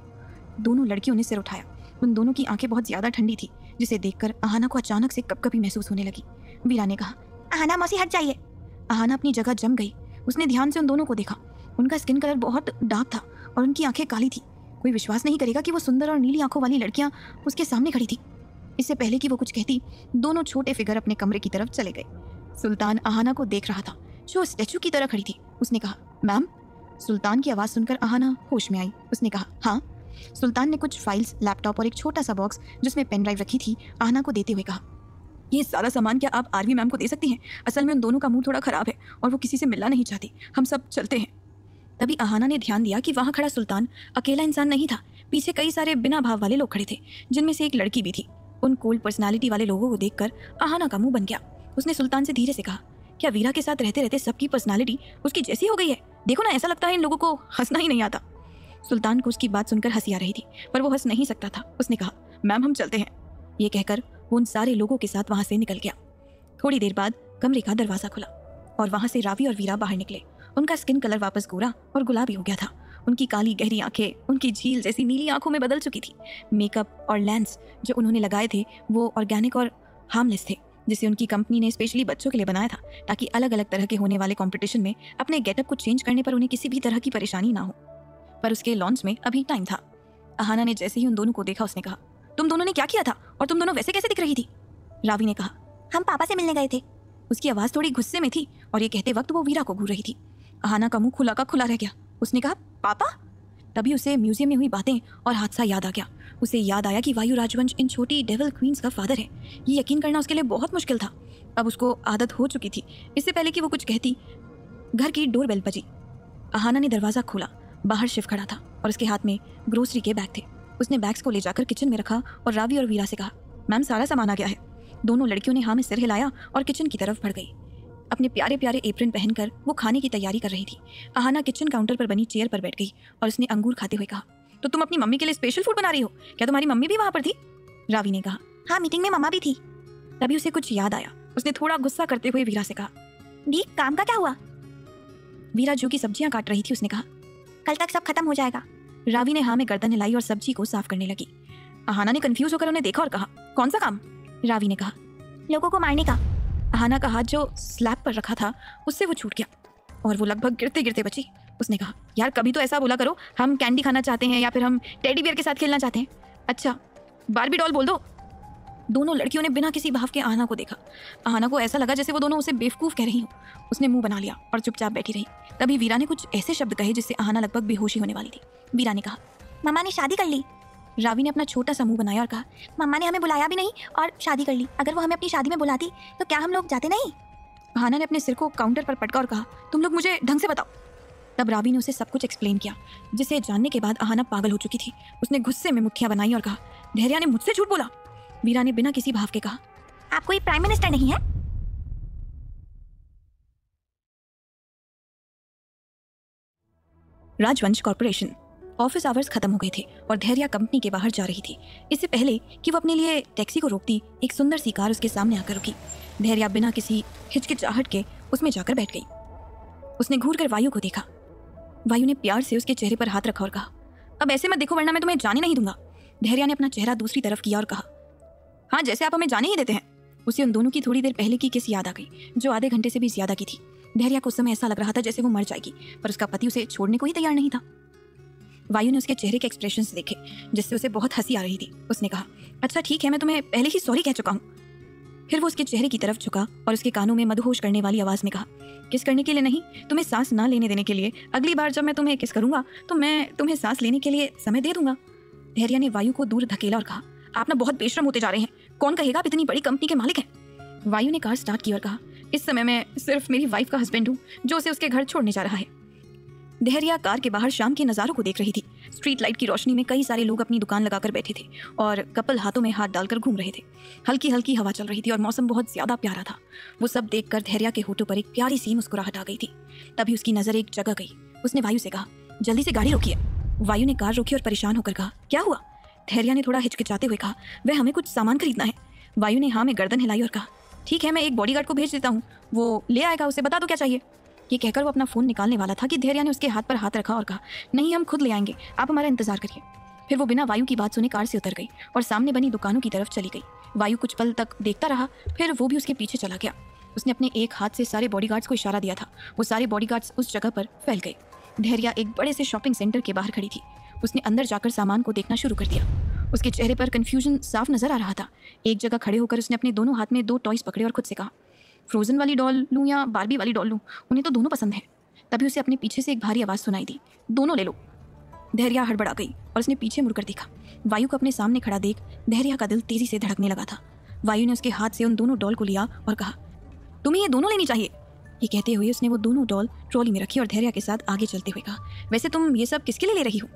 दोनों लड़कियों ने सिर उठाया। उन दोनों की आँखें बहुत ज़्यादा ठंडी थी, जिसे देखकर आहाना को अचानक से कपकपी महसूस होने लगी। वीरा ने कहा, आहाना मौसी हट जाइए। आहाना अपनी जगह जम गई। उसने ध्यान से उन दोनों को देखा। उनका स्किन कलर बहुत डार्क था और उनकी आँखें काली थी। कोई विश्वास नहीं करेगा कि वो सुंदर और नीली आँखों वाली लड़कियाँ उसके सामने खड़ी थी। इससे पहले कि वो कुछ कहती, दोनों छोटे फिगर अपने कमरे की तरफ़ चले गए। सुल्तान आहाना को देख रहा था। जो स्टैचू की तरह खड़ी थी, उसने कहा, मैम? सुल्तान की आवाज़ सुनकर आहाना होश में आई। उसने कहा हाँ? सुल्तान ने कुछ फाइल्स लैपटॉप और एक छोटा सा बॉक्स जिसमें पेन ड्राइव रखी थी, आहाना को देते हुए कहा ये सारा सामान क्या आप आरवी मैम को दे सकती हैं? असल में उन दोनों का मूड थोड़ा ख़राब है और वो किसी से मिलना नहीं चाहती। हम सब चलते हैं। तभी आहाना ने ध्यान दिया कि वहाँ खड़ा सुल्तान अकेला इंसान नहीं था। पीछे कई सारे बिना भाव वाले लोग खड़े थे, जिनमें से एक लड़की भी थी। उन कोल्ड पर्सनालिटी वाले लोगों को देखकर आहाना का मुँह बन गया। उसने सुल्तान से धीरे से कहा, क्या वीरा के साथ रहते रहते सबकी पर्सनैलिटी उसकी जैसी हो गई है? देखो ना, ऐसा लगता है इन लोगों को हंसना ही नहीं आता। सुल्तान को उसकी बात सुनकर हँसी आ रही थी, पर वो हंस नहीं सकता था। उसने कहा, मैम, हम चलते हैं। ये कहकर वो उन सारे लोगों के साथ वहाँ से निकल गया। थोड़ी देर बाद कमरे का दरवाज़ा खुला और वहाँ से रावी और वीरा बाहर निकले। उनका स्किन कलर वापस गोरा और गुलाबी हो गया था। उनकी काली, गहरी आँखें, उनकी झील जैसी नीली आँखों में बदल चुकी थी। मेकअप और लेंस जो उन्होंने लगाए थे, वो ऑर्गेनिक और हार्मलेस थे, जिसे उनकी कंपनी ने स्पेशली बच्चों के लिए बनाया था, ताकि अलग अलग तरह के होने वाले कॉम्पिटिशन में अपने गेटअप को चेंज करने पर उन्हें किसी भी तरह की परेशानी ना हो। पर उसके लॉन्च में अभी टाइम था। अहाना ने जैसे ही उन दोनों को देखा, उसने कहा तुम दोनों ने क्या किया था? और तुम दोनों वैसे कैसे दिख रही थी? रावी ने कहा, हम पापा से मिलने गए थे। उसकी आवाज़ थोड़ी गुस्से में थी और ये कहते वक्त वो वीरा को घूर रही थी। अहाना का मुँह खुला का खुला रह गया। उसने कहा, पापा? तभी उसे म्यूज़ियम में हुई बातें और हादसा याद आ गया। उसे याद आया कि वायु राजवंश इन छोटी डेवल क्वींस का फादर है। ये यकीन करना उसके लिए बहुत मुश्किल था। अब उसको आदत हो चुकी थी। इससे पहले कि वो कुछ कहती, घर की डोर बेल बजी। अहाना ने दरवाज़ा खोला। बाहर शिव खड़ा था और उसके हाथ में ग्रोसरी के बैग थे। उसने बैग्स को ले जाकर किचन में रखा और रावी और वीरा से कहा, मैम, सारा सामान आ गया है। दोनों लड़कियों ने हाँ में सिर हिलाया और किचन की तरफ़ बढ़ गई। अपने प्यारे प्यारे एप्रन पहनकर वो खाने की तैयारी कर रही थी। आहाना किचन काउंटर पर बनी चेयर पर बैठ गई और उसने अंगूर खाते हुए कहा तो तुम अपनी मम्मी के लिए स्पेशल फ़ूड बना रही हो? क्या तुम्हारी मम्मी भी वहाँ पर थी? रावी ने कहा हाँ मीटिंग में मम्मा भी थी। तभी उसे कुछ याद आया। उसने थोड़ा गुस्सा करते हुए वीरा से कहा दी काम का क्या हुआ? वीरा जो की सब्ज़ियाँ काट रही थी, उसने कहा, कल तक सब खत्म हो जाएगा। रावी ने हाँ में गर्दन हिलाई और सब्ज़ी को साफ़ करने लगी। अहाना ने कंफ्यूज होकर उन्हें देखा और कहा, कौन सा काम? रावी ने कहा, लोगों को मारने का। अहाना का हाथ जो स्लैब पर रखा था, उससे वो छूट गया। और वो लगभग गिरते गिरते बची। उसने कहा, यार, कभी तो ऐसा बोला करो, हम कैंडी खाना चाहते हैं या फिर हम टेडी बियर के साथ खेलना चाहते हैं? अच्छा बारबी डॉल बोल दो। दोनों लड़कियों ने बिना किसी भाव के आहाना को देखा। आहना को ऐसा लगा जैसे वो दोनों उसे बेवकूफ़ कह रही हो। उसने मुँह बना लिया और चुपचाप बैठी रही। तभी वीरा ने कुछ ऐसे शब्द कहे जिससे आहना लगभग बेहोशी होने वाली थी। वीरा ने कहा, मामा ने शादी कर ली। रावी ने अपना छोटा सा मुँह बनाया और कहा, मामा ने हमें बुलाया भी नहीं और शादी कर ली। अगर वो हमें अपनी शादी में बुलाती तो क्या हम लोग जाते नहीं? आहाना ने अपने सिर को काउंटर पर पटका और कहा, तुम लोग मुझे ढंग से बताओ। तब रावी ने उसे सब कुछ एक्सप्लेन किया, जिसे जानने के बाद अहाना पागल हो चुकी थी। उसने गुस्से में मुखिया बनाई और कहा, धैर्या ने मुझसे झूठ बोला। वीरा ने बिना किसी भाव के कहा, आप कोई प्राइम मिनिस्टर नहीं है? राजवंश कॉरपोरेशन ऑफ़िस आवर्स खत्म हो गए थे और धैर्या कंपनी के बाहर जा रही थी। इससे पहले कि वो अपने लिए टैक्सी को रोकती, एक सुंदर सी कार उसके सामने आकर रुकी। धैर्या बिना किसी हिचकिचाहट के उसमें जाकर बैठ गई। उसने घूर कर वायु को देखा। वायु ने प्यार से उसके चेहरे पर हाथ रखा और कहा, अब ऐसे मत देखो, वरना मैं तुम्हें जाने नहीं दूँगा। धैर्या ने अपना चेहरा दूसरी तरफ़ किया और कहा हाँ जैसे आप हमें जाने ही देते हैं। उसे उन दोनों की थोड़ी देर पहले की किस याद आ गई, जो आधे घंटे से भी ज़्यादा की थी। धैर्या को उस समय ऐसा लग रहा था जैसे वो मर जाएगी, पर उसका पति उसे छोड़ने को ही तैयार नहीं था। वायु ने उसके चेहरे के एक्सप्रेशन देखे, जिससे उसे बहुत हँसी आ रही थी। उसने कहा अच्छा ठीक है, मैं तुम्हें पहले ही सॉरी कह चुका हूँ। फिर वो उसके चेहरे की तरफ़ झुका और उसके कानों में मदहोश करने वाली आवाज़ में कहा, किस करने के लिए नहीं? तुम्हें सांस ना लेने देने के लिए। अगली बार जब मैं तुम्हें किस करूँगा तो मैं तुम्हें सांस लेने के लिए समय दे दूँगा। धैर्य ने वायु को दूर धकेला और कहा आप ना बहुत बेशरम होते जा रहे हैं। कौन कहेगा आप इतनी बड़ी कंपनी के मालिक हैं? वायु ने कार स्टार्ट की और कहा, इस समय मैं सिर्फ़ मेरी वाइफ का हस्बैंड हूँ, जो उसे उसके घर छोड़ने जा रहा है। देहरिया कार के बाहर शाम के नज़ारों को देख रही थी। स्ट्रीट लाइट की रोशनी में कई सारे लोग अपनी दुकान लगाकर बैठे थे और कपल हाथों में हाथ डालकर घूम रहे थे। हल्की हल्की हवा चल रही थी और मौसम बहुत ज़्यादा प्यारा था। वो सब देखकर धैर्या के होठों पर एक प्यारी सी मुस्कुराहट आ गई थी। तभी उसकी नज़र एक जगह गई। उसने वायु से कहा, जल्दी से गाड़ी रोकिए। वायु ने कार रोकी और परेशान होकर कहा, क्या हुआ? धैर्या ने थोड़ा हिचकिचाते हुए कहा, वह हमें कुछ सामान खरीदना है। वायु ने हाँ में गर्दन हिलाई और कहा, ठीक है, मैं एक बॉडीगार्ड को भेज देता हूँ। वो ले आएगा, उसे बता दो क्या चाहिए? ये कहकर वो अपना फ़ोन निकालने वाला था कि धैर्या ने उसके हाथ पर हाथ रखा और कहा, नहीं, हम खुद ले आएँगे। आप हमारा इंतज़ार करिए। फिर वो बिना वायु की बात सुने कार से उतर गई और सामने बनी दुकानों की तरफ़ चली गई। वायु कुछ पल तक देखता रहा, फिर वो भी उसके पीछे चला गया। उसने अपने एक हाथ से सारे बॉडीगार्ड्स को इशारा दिया था। वो सारे बॉडीगार्ड्स उस जगह पर फैल गए। धैर्या एक बड़े से शॉपिंग सेंटर के बाहर खड़ी थी। उसने अंदर जाकर सामान को देखना शुरू कर दिया। उसके चेहरे पर कंफ्यूजन साफ़ नज़र आ रहा था। एक जगह खड़े होकर उसने अपने दोनों हाथ में दो टॉयज पकड़े और खुद से कहा फ्रोजन वाली डॉल लूँ या बारबी वाली डॉल लूँ, उन्हें तो दोनों पसंद है। तभी उसे अपने पीछे से एक भारी आवाज़ सुनाई दी, दोनों ले लो। धैर्या हड़बड़ा गई और उसने पीछे मुड़कर देखा। वायु को अपने सामने खड़ा देख धैर्या का दिल तेज़ी से धड़कने लगा था। वायु ने उसके हाथ से उन दोनों डॉल को लिया और कहा, तुम्हें ये दोनों लेनी चाहिए? ये कहते हुए उसने वो दोनों डॉल ट्रॉली में रखी और धैर्या के साथ आगे चलते हुए कहा, वैसे तुम ये सब किसके लिए ले रही हो?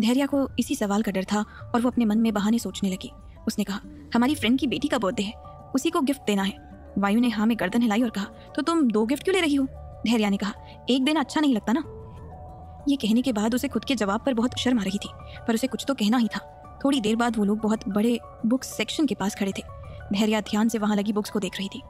धैर्या को इसी सवाल का डर था और वो अपने मन में बहाने सोचने लगी। उसने कहा, हमारी फ्रेंड की बेटी का बर्थडे है। उसी को गिफ्ट देना है। वायु ने हाँ में गर्दन हिलाई और कहा तो तुम दो गिफ्ट क्यों ले रही हो? धैर्या ने कहा, एक देना अच्छा नहीं लगता ना? ये कहने के बाद उसे खुद के जवाब पर बहुत शर्म आ रही थी, पर उसे कुछ तो कहना ही था। थोड़ी देर बाद वो लोग बहुत बड़े बुक्स सेक्शन के पास खड़े थे। धैर्या ध्यान से वहाँ लगी बुक्स को देख रही थी।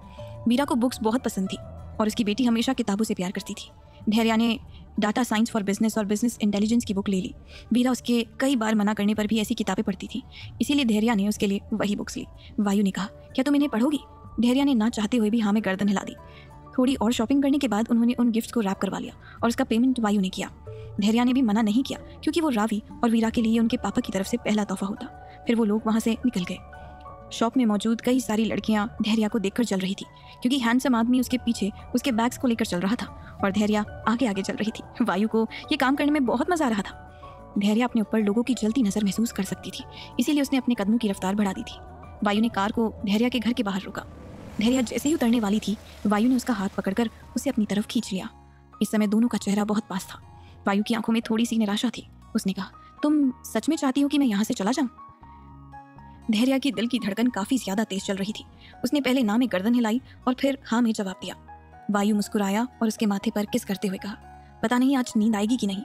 मीरा को बुक्स बहुत पसंद थी और उसकी बेटी हमेशा किताबों से प्यार करती थी। धैर्या ने डाटा साइंस फॉर बिज़नेस और बिज़नेस इंटेलिजेंस की बुक ले ली। वीरा उसके कई बार मना करने पर भी ऐसी किताबें पढ़ती थी। इसीलिए धैर्या ने उसके लिए वही बुक्स ली। वायु ने कहा, क्या तुम इन्हें पढ़ोगी? धैर्या ने ना चाहते हुए भी हाँ में गर्दन हिला दी। थोड़ी और शॉपिंग करने के बाद उन्होंने उन गिफ्ट्स को रैप करवा लिया और उसका पेमेंट वायु ने किया। धैर्या ने भी मना नहीं किया, क्योंकि वो रावी और वीरा के लिए उनके पापा की तरफ़ से पहला तोहफा होता। फिर वो लोग वहाँ से निकल गए। शॉप में मौजूद कई सारी लड़कियाँ धैर्या को देखकर चल रही थी, क्योंकि हैंडसम आदमी उसके पीछे, उसके बैग्स को लेकर चल रहा था। और धैर्या आगे आगे चल रही थी। वायु को ये काम करने में बहुत मज़ा आ रहा था। धैर्या अपने ऊपर लोगों की जलती नज़र महसूस कर सकती थी, इसीलिए उसने अपने कदमों की रफ्तार बढ़ा दी थी। वायु ने कार को धैर्या के घर के बाहर रुका। धैर्या जैसे ही उतरने वाली थी, वायु ने उसका हाथ पकड़कर उसे अपनी तरफ़ खींच लिया। इस समय दोनों का चेहरा बहुत पास था। वायु की आँखों में थोड़ी सी निराशा थी। उसने कहा, तुम सच में चाहती हो कि मैं यहाँ से चला जाऊँ? धैर्या की दिल की धड़कन काफ़ी ज़्यादा तेज चल रही थी। उसने पहले ना में गर्दन हिलाई और फिर हाँ में जवाब दिया। वायु मुस्कुराया और उसके माथे पर किस करते हुए कहा, पता नहीं आज नींद आएगी कि नहीं?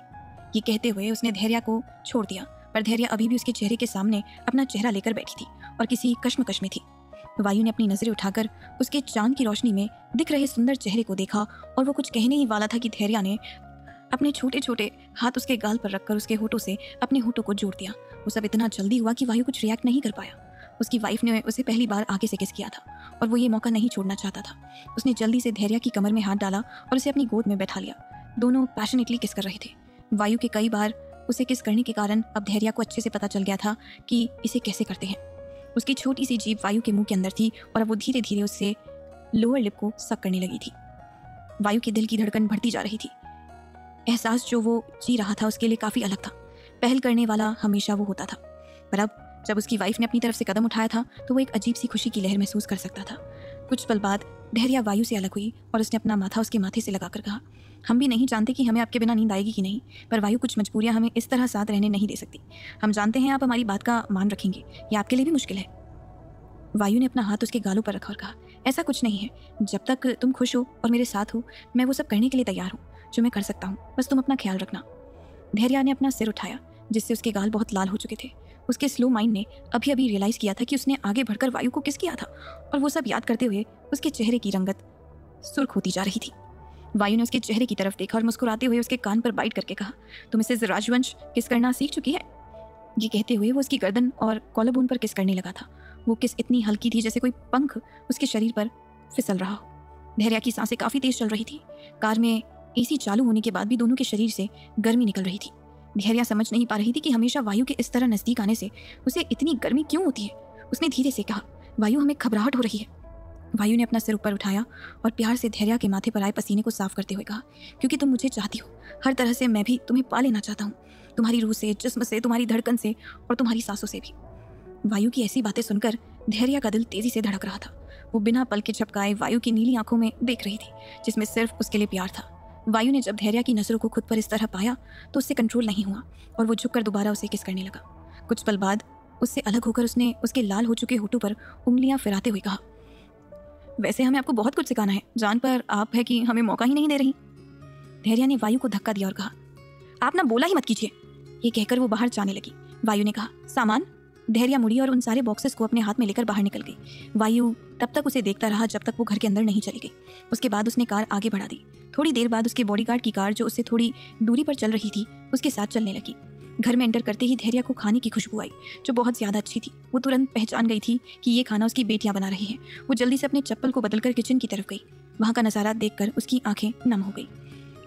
ये कहते हुए उसने धैर्या को छोड़ दिया, पर धैर्या अभी भी उसके चेहरे के सामने अपना चेहरा लेकर बैठी थी और किसी कश्मकश में थी। वायु ने अपनी नज़रें उठाकर उसके चाँद की रोशनी में दिख रहे सुंदर चेहरे को देखा और वो कुछ कहने ही वाला था कि धैर्या ने अपने छोटे छोटे हाथ उसके गाल पर रखकर उसके होठों से अपने होठों को जोड़ दिया। वो सब इतना जल्दी हुआ कि वायु कुछ रिएक्ट नहीं कर पाया। उसकी वाइफ ने उसे पहली बार आगे से किस किया था और वो ये मौका नहीं छोड़ना चाहता था। उसने जल्दी से धैर्या की कमर में हाथ डाला और उसे अपनी गोद में बैठा लिया। दोनों पैशनेटली किस कर रहे थे। वायु के कई बार उसे किस करने के कारण अब धैर्या को अच्छे से पता चल गया था कि इसे कैसे करते हैं। उसकी छोटी सी जीप वायु के मुँह के अंदर थी और अब वो धीरे धीरे उससे लोअर लिप को सक करने लगी थी। वायु के दिल की धड़कन बढ़ती जा रही थी। एहसास जो वो जी रहा था उसके लिए काफ़ी अलग था। पहल करने वाला हमेशा वो होता था। पर अब जब उसकी वाइफ ने अपनी तरफ़ से कदम उठाया था तो वो एक अजीब सी खुशी की लहर महसूस कर सकता था। कुछ पल बाद धैर्या वायु से अलग हुई और उसने अपना माथा उसके माथे से लगाकर कहा, हम भी नहीं जानते कि हमें आपके बिना नींद आएगी कि नहीं, पर वायु कुछ मजबूरियाँ हमें इस तरह साथ रहने नहीं दे सकती। हम जानते हैं आप हमारी बात का मान रखेंगे, ये आपके लिए भी मुश्किल है। वायु ने अपना हाथ उसके गालों पर रखा और कहा, ऐसा कुछ नहीं है। जब तक तुम खुश हो और मेरे साथ हो, मैं वो सब करने के लिए तैयार हूँ, जो मैं कर सकता हूँ। बस तुम अपना ख्याल रखना। धैर्या ने अपना सिर उठाया, जिससे उसके गाल बहुत लाल हो चुके थे। उसके स्लो माइंड ने अभी अभी रियलाइज़ किया था कि उसने आगे बढ़कर वायु को किस किया था। और वो सब याद करते हुए उसके चेहरे की रंगत सुर्ख होती जा रही थी। वायु ने उसके चेहरे की तरफ़ देखा और मुस्कुराते हुए उसके कान पर बाइट करके कहा, तुम इसे राजवंश किस करना सीख चुकी है? ये कहते हुए वो उसकी गर्दन और कॉलरबोन पर किस करने लगा था। वो किस इतनी हल्की थी जैसे कोई पंख उसके शरीर पर फिसल रहा हो। धैर्या की साँसें काफ़ी तेज चल रही थी। कार में एसी चालू होने के बाद भी दोनों के शरीर से गर्मी निकल रही थी। धैर्या समझ नहीं पा रही थी कि हमेशा वायु के इस तरह नज़दीक आने से उसे इतनी गर्मी क्यों होती है? उसने धीरे से कहा, वायु हमें घबराहट हो रही है। वायु ने अपना सिर ऊपर उठाया और प्यार से धैर्या के माथे पर आए पसीने को साफ़ करते हुए कहा, क्योंकि तुम मुझे चाहती हो। हर तरह से मैं भी तुम्हें पा लेना चाहता हूँ। तुम्हारी रूह से, जिस्म से, तुम्हारी धड़कन से और तुम्हारी सांसों से भी। वायु की ऐसी बातें सुनकर धैर्या का दिल तेज़ी से धड़क रहा था। वो बिना पल के झपकाए वायु की नीली आँखों में देख रही थी, जिसमें सिर्फ़ उसके लिए प्यार था। वायु ने जब धैर्या की नज़रों को खुद पर इस तरह पाया तो उससे कंट्रोल नहीं हुआ और वो झुककर दोबारा उसे किस करने लगा। कुछ पल बाद उससे अलग होकर उसने उसके लाल हो चुके होठों पर उंगलियाँ फिराते हुए कहा, वैसे हमें आपको बहुत कुछ सिखाना है। जान पर आप है कि हमें मौका ही नहीं दे रही। धैर्या ने वायु को धक्का दिया और कहा, आप ना बोला ही मत कीजिए। ये कहकर वो बाहर जाने लगी। वायु ने कहा, सामान। धैर्या मुड़ी और उन सारे बॉक्सेस को अपने हाथ में लेकर बाहर निकल गई। वायु तब तक उसे देखता रहा जब तक वो घर के अंदर नहीं चली गई। उसके बाद उसने कार आगे बढ़ा दी। थोड़ी देर बाद उसके बॉडीगार्ड की कार जो उससे थोड़ी दूरी पर चल रही थी, उसके साथ चलने लगी। घर में एंटर करते ही धैर्य को खाने की खुशबू आई, जो बहुत ज़्यादा अच्छी थी। वो तुरंत पहचान गई थी कि ये खाना उसकी बेटियाँ बना रही हैं। वो जल्दी से अपने चप्पल को बदलकर किचन की तरफ़ गई। वहाँ का नज़ारा देखकर उसकी आँखें नम हो गई।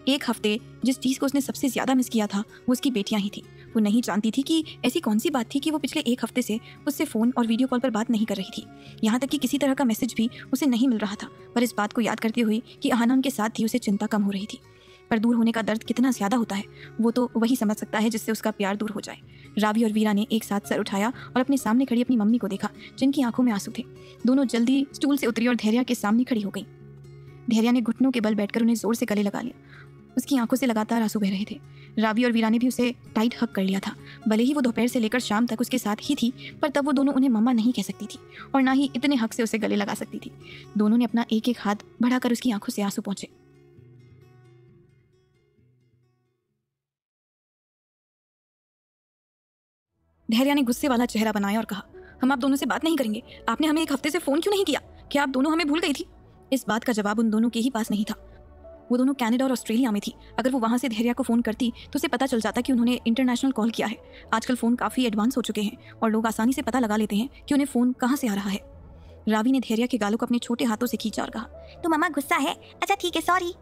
एक हफ़्ते जिस चीज़ को उसने सबसे ज़्यादा मिस किया था, वो उसकी बेटियाँ ही थी। वो नहीं जानती थी कि ऐसी कौन सी बात थी कि वो पिछले एक हफ़्ते से उससे फ़ोन और वीडियो कॉल पर बात नहीं कर रही थी। यहाँ तक कि किसी तरह का मैसेज भी उसे नहीं मिल रहा था, पर इस बात को याद करते हुए कि अहाना उनके साथ थी, उसे चिंता कम हो रही थी। पर दूर होने का दर्द कितना ज़्यादा होता है, वो तो वही समझ सकता है जिससे उसका प्यार दूर हो जाए। रावी और वीरा ने एक साथ सर उठाया और अपने सामने खड़ी अपनी मम्मी को देखा, जिनकी आँखों में आँसू थे। दोनों जल्दी स्टूल से उतरी और धैर्या के सामने खड़ी हो गई। धैर्या ने घुटनों के बल बैठकर उन्हें ज़ोर से गले लगा लिया। उसकी आँखों से लगातार आँसू बह रहे थे। रावी और वीरा ने भी उसे टाइट हक कर लिया था। भले ही वो दोपहर से लेकर शाम तक उसके साथ ही थी, पर तब वो दोनों उन्हें मम्मा नहीं कह सकती थी और ना ही इतने हक से उसे गले लगा सकती थी। दोनों ने अपना एक एक हाथ बढ़ाकर उसकी आँखों से आँसू पहुँचे धैर्या ने गुस्से वाला चेहरा बनाया और कहा, हम आप दोनों से बात नहीं करेंगे। आपने हमें एक हफ़्ते से फ़ोन क्यों नहीं किया? क्या आप दोनों हमें भूल गई थी? इस बात का जवाब उन दोनों के ही पास नहीं था। वो दोनों कनाडा और ऑस्ट्रेलिया में थी। अगर वो वहाँ से धैर्या को फ़ोन करती तो उसे पता चल जाता कि उन्होंने इंटरनेशनल कॉल किया है। आजकल फ़ोन काफ़ी एडवांस हो चुके हैं और लोग आसानी से पता लगा लेते हैं कि उन्हें फ़ोन कहाँ से आ रहा है। रावी ने धैर्या के गालों को अपने छोटे हाथों से खींचा और कहा तो मम्मा गुस्सा है? अच्छा ठीक है सॉरी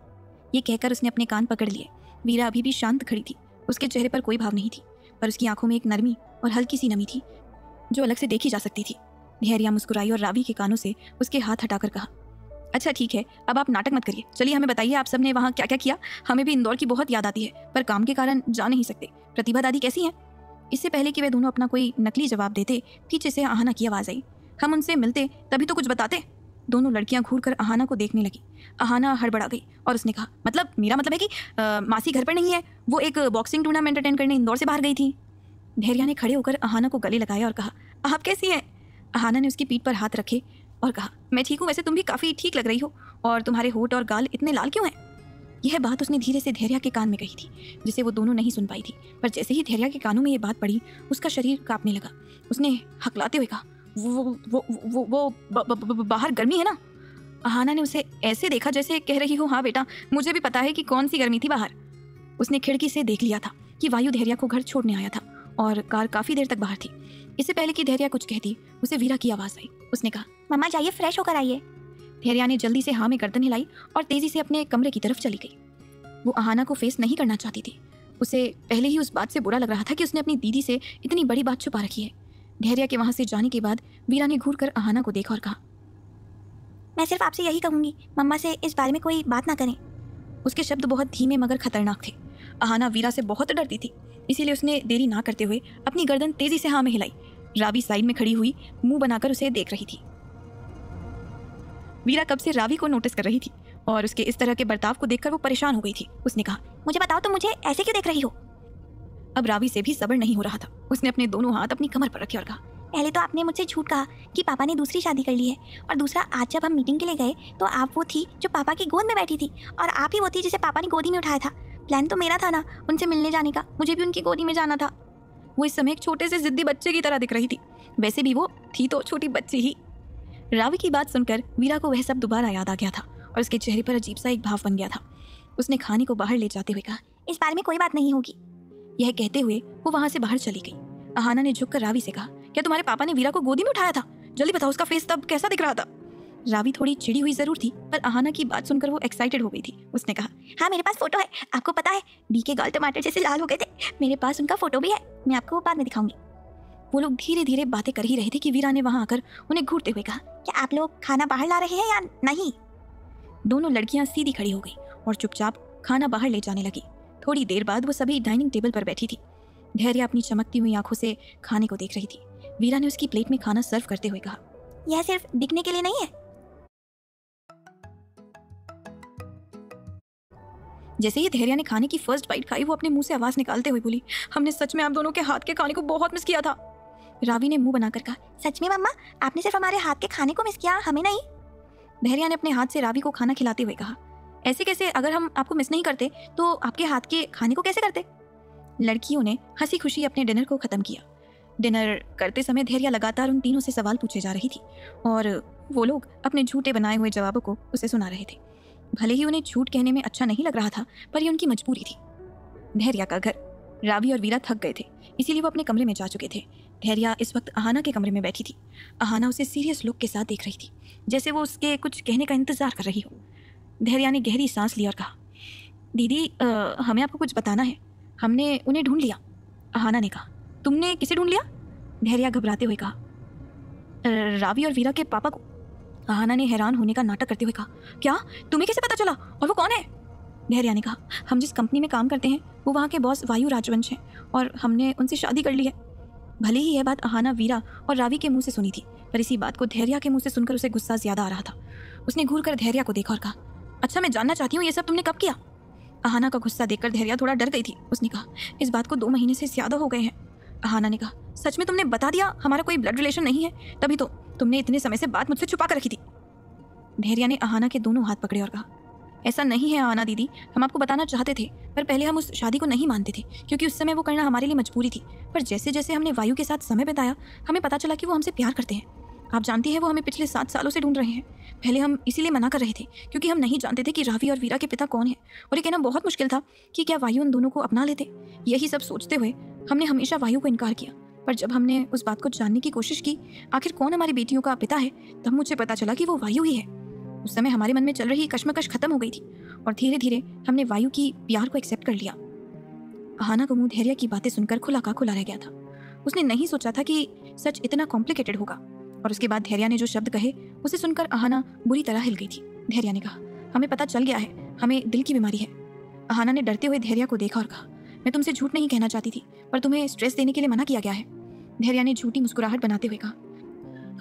ये कहकर उसने अपने कान पकड़ लिए। वीरा अभी भी शांत खड़ी थी। उसके चेहरे पर कोई भाव नहीं थी, पर उसकी आँखों में एक नरमी और हल्की सी नमी थी, जो अलग से देखी जा सकती थी। धैर्या मुस्कुराई और रावी के कानों से उसके हाथ हटाकर कहा अच्छा ठीक है। अब आप नाटक मत करिए। चलिए हमें बताइए आप सबने वहाँ क्या क्या? किया हमें भी इंदौर की बहुत याद आती है पर काम के कारण जा नहीं सकते। प्रतिभा दादी कैसी हैं? इससे पहले कि वे दोनों अपना कोई नकली जवाब देते पीछे से आहाना की आवाज़ आई। हम उनसे मिलते तभी तो कुछ बताते। दोनों लड़कियाँ घूर कर आहाना को देखने लगी। आहाना हड़बड़ा गई और उसने कहा मतलब मेरा मतलब है कि आ, मासी घर पर नहीं है? वो एक बॉक्सिंग टूर्नामेंट अटेंड करने इंदौर से बाहर गई थी। धैर्या ने खड़े होकर आहाना को गले लगाया और कहा आप कैसी हैं? आहाना ने उसकी पीठ पर हाथ रखे और कहा मैं ठीक हूँ वैसे तुम भी काफ़ी ठीक लग रही हो। और तुम्हारे होठ और गाल इतने लाल क्यों हैं? यह बात उसने धीरे से धैर्या के कान में कही थी जिसे वो दोनों नहीं सुन पाई थी। पर जैसे ही धैर्या के कानों में ये बात पड़ी उसका शरीर कांपने लगा। उसने हकलाते हुए कहा वो वो वो वो, बाहर गर्मी है ना? आहाना ने उसे ऐसे देखा जैसे कह रही हो हाँ बेटा मुझे भी पता है कि कौन सी गर्मी थी बाहर। उसने खिड़की से देख लिया था कि वायु धैर्या को घर छोड़ने आया था और कार काफ़ी देर तक बाहर थी। इससे पहले कि धैर्या कुछ कहती उसे वीरा की आवाज़ आई। उसने कहा मम्मा जाइए फ्रेश होकर आइए। धैर्या ने जल्दी से हाँ में गर्दन हिलाई और तेज़ी से अपने कमरे की तरफ़ चली गई। वो आहाना को फेस नहीं करना चाहती थी। उसे पहले ही उस बात से बुरा लग रहा था कि उसने अपनी दीदी से इतनी बड़ी बात छुपा रखी है। धैर्या के वहाँ से जाने के बाद वीरा ने घूर कर आहाना को देखा और कहा मैं सिर्फ़ आपसे यही कहूँगी मम्मा से इस बारे में कोई बात ना करें। उसके शब्द बहुत धीमे मगर खतरनाक थे। आहाना वीरा से बहुत डरती थी इसीलिए उसने देरी ना करते हुए अपनी गर्दन तेज़ी से हाँ में हिलाई। रावी साइड में खड़ी हुई मुँह बनाकर उसे देख रही थी। वीरा कब से रावी को नोटिस कर रही थी और उसके इस तरह के बर्ताव को देखकर वो परेशान हो गई थी। उसने कहा, मुझे बताओ तो मुझे ऐसे क्यों देख रही हो? अब रावी से भी सबर नहीं हो रहा था। उसने अपने दोनों हाथ अपनी कमर पर रखे और कहा, पहले तो आपने मुझसे झूठ कहा कि पापा ने दूसरी शादी कर ली है और दूसरा आज जब हम मीटिंग के लिए गए तो आप वो थी जो पापा की गोद में बैठी थी और आप ही वो थी जिसे पापा ने गोदी में उठाया था। प्लान तो मेरा था ना उनसे मिलने जाने का। मुझे भी उनकी गोदी में जाना था। वो इस समय एक छोटे से जिद्दी बच्चे की तरह दिख रही थी। वैसे भी वो थी तो छोटी बच्ची ही। रावी की बात सुनकर वीरा को वह सब दोबारा याद आ गया था और उसके चेहरे पर अजीब सा एक भाव बन गया था। उसने खाने को बाहर ले जाते हुए कहा, इस बारे में कोई बात नहीं होगी। यह कहते हुए वो वहाँ से बाहर चली गई। अहाना ने झुककर रावी से कहा, क्या तुम्हारे पापा ने वीरा को गोदी में उठाया था? जल्दी बताओ उसका फेस तब कैसा दिख रहा था? रावी थोड़ी चिड़ी हुई ज़रूर थी, पर अहाना की बात सुनकर वो एक्साइटेड हो गई थी। उसने कहा हाँ मेरे पास फ़ोटो है। आपको पता है बी के गाल टमाटर जैसे लाल हो गए थे। मेरे पास उनका फ़ोटो भी है। मैं आपको वो बाद में दिखाऊँगी। वो लोग धीरे धीरे बातें कर ही रहे थे कि वीरा ने वहाँ आकर उन्हें घूरते हुए कहा, क्या आप लोग खाना बाहर ला रहे हैं या नहीं? दोनों लड़कियाँ सीधी खड़ी हो गई और चुपचाप खाना बाहर ले जाने लगी। थोड़ी देर बाद वो सभी डाइनिंग टेबल पर बैठी थी। धैर्य अपनी चमकती हुई आँखों से खाने को देख रही थी। वीरा ने उसकी प्लेट में खाना सर्व करते हुए कहा, यह सिर्फ़ दिखने के लिए नहीं है। जैसे ही धैर्या ने खाने की फ़र्स्ट बाइट खाई, वो अपने मुँह से आवाज़ निकालते हुए बोली, हमने सच में आप दोनों के हाथ के खाने को बहुत मिस किया था। रावी ने मुँह बनाकर कहा, सच में मम्मा, आपने सिर्फ़ हमारे हाथ के खाने को मिस किया, हमें नहीं? धैर्य ने अपने हाथ से रावी को खाना खिलाते हुए कहा, ऐसे कैसे, अगर हम आपको मिस नहीं करते तो आपके हाथ के खाने को कैसे करते? लड़कियों ने हँसी खुशी अपने डिनर को खत्म किया। डिनर करते समय धैर्य लगातार उन तीनों से सवाल पूछे जा रही थी, और वो लोग अपने झूठे बनाए हुए जवाबों को उसे सुना रहे थे। भले ही उन्हें झूठ कहने में अच्छा नहीं लग रहा था, पर यह उनकी मजबूरी थी। धैर्य का घर, रावी और वीरा थक गए थे, इसीलिए वो अपने कमरे में जा चुके थे। धैर्या इस वक्त अहाना के कमरे में बैठी थी। अहाना उसे सीरियस लुक के साथ देख रही थी जैसे वो उसके कुछ कहने का इंतज़ार कर रही हो। धैर्या ने गहरी सांस ली और कहा दीदी आ, हमें आपको कुछ बताना है। हमने उन्हें ढूंढ लिया। अहाना ने कहा तुमने किसे ढूंढ लिया? धैर्या घबराते हुए कहा रावी और वीरा के पापा को। अहाना ने हैरान होने का नाटक करते हुए कहा क्या? तुम्हें कैसे पता चला? और वो कौन है? धैर्या ने कहा हम जिस कंपनी में काम करते हैं वो वहाँ के बॉस वायु राजवंश हैं और हमने उनसे शादी कर ली है। भले ही यह बात अहाना, वीरा और रावी के मुँह से सुनी थी, पर इसी बात को धैर्या के मुँह से सुनकर उसे गुस्सा ज़्यादा आ रहा था। उसने घूर कर धैर्या को देखा और कहा अच्छा मैं जानना चाहती हूँ, ये सब तुमने कब किया? अहाना का गुस्सा देखकर धैर्या थोड़ा डर गई थी। उसने कहा, इस बात को दो महीने से ज़्यादा हो गए हैं। अहाना ने कहा, सच में तुमने बता दिया, हमारा कोई ब्लड रिलेशन नहीं है, तभी तो तुमने इतने समय से बात मुझसे छुपा कर रखी थी। धैर्या ने अहाना के दोनों हाथ पकड़े और कहा ऐसा नहीं है, आना दीदी। हम आपको बताना चाहते थे, पर पहले हम उस शादी को नहीं मानते थे, क्योंकि उस समय वो करना हमारे लिए मजबूरी थी। पर जैसे जैसे हमने वायु के साथ समय बिताया, हमें पता चला कि वो हमसे प्यार करते हैं। आप जानती हैं, वो हमें पिछले सात सालों से ढूंढ रहे हैं। पहले हम इसीलिए मना कर रहे थे, क्योंकि हम नहीं जानते थे कि रावी और वीरा के पिता कौन है। और ये कहना बहुत मुश्किल था कि क्या वायु उन दोनों को अपना लेते। यही सब सोचते हुए हमने हमेशा वायु को इनकार किया। पर जब हमने उस बात को जानने की कोशिश की, आखिर कौन हमारी बेटियों का पिता है, तब मुझे पता चला कि वो वायु ही है। उस समय हमारे मन में चल रही कश्मकश खत्म हो गई थी और धीरे धीरे हमने वायु की प्यार को एक्सेप्ट कर लिया। अहाना को मुँह धैर्य की बातें सुनकर खुला का खुला रह गया था। उसने नहीं सोचा था कि सच इतना कॉम्प्लिकेटेड होगा। और उसके बाद धैर्य ने जो शब्द कहे, उसे सुनकर अहाना बुरी तरह हिल गई थी। धैर्य ने कहा, हमें पता चल गया है, हमें दिल की बीमारी है। अहाना ने डरते हुए धैर्य को देखा और कहा, मैं तुमसे झूठ नहीं कहना चाहती थी, पर तुम्हें स्ट्रेस देने के लिए मना किया गया है। धैर्य ने झूठी मुस्कुराहट बनाते हुए कहा,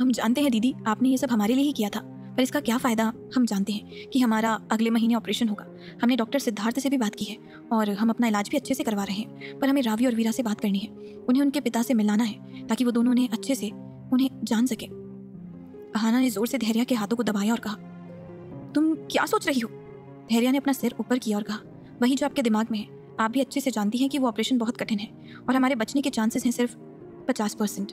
हम जानते हैं दीदी, आपने ये सब हमारे लिए ही किया था। पर इसका क्या फ़ायदा? हम जानते हैं कि हमारा अगले महीने ऑपरेशन होगा। हमने डॉक्टर सिद्धार्थ से भी बात की है और हम अपना इलाज भी अच्छे से करवा रहे हैं। पर हमें रावी और वीरा से बात करनी है। उन्हें उनके पिता से मिलाना है ताकि वो दोनों उन्हें अच्छे से उन्हें जान सके। अहाना ने ज़ोर से धैर्य के हाथों को दबाया और कहा, तुम क्या सोच रही हो? धैर्य ने अपना सिर ऊपर किया और कहा, वही जो आपके दिमाग में है। आप भी अच्छे से जानती हैं कि वो ऑपरेशन बहुत कठिन है और हमारे बचने के चांसेस हैं सिर्फ़ पचास परसेंट।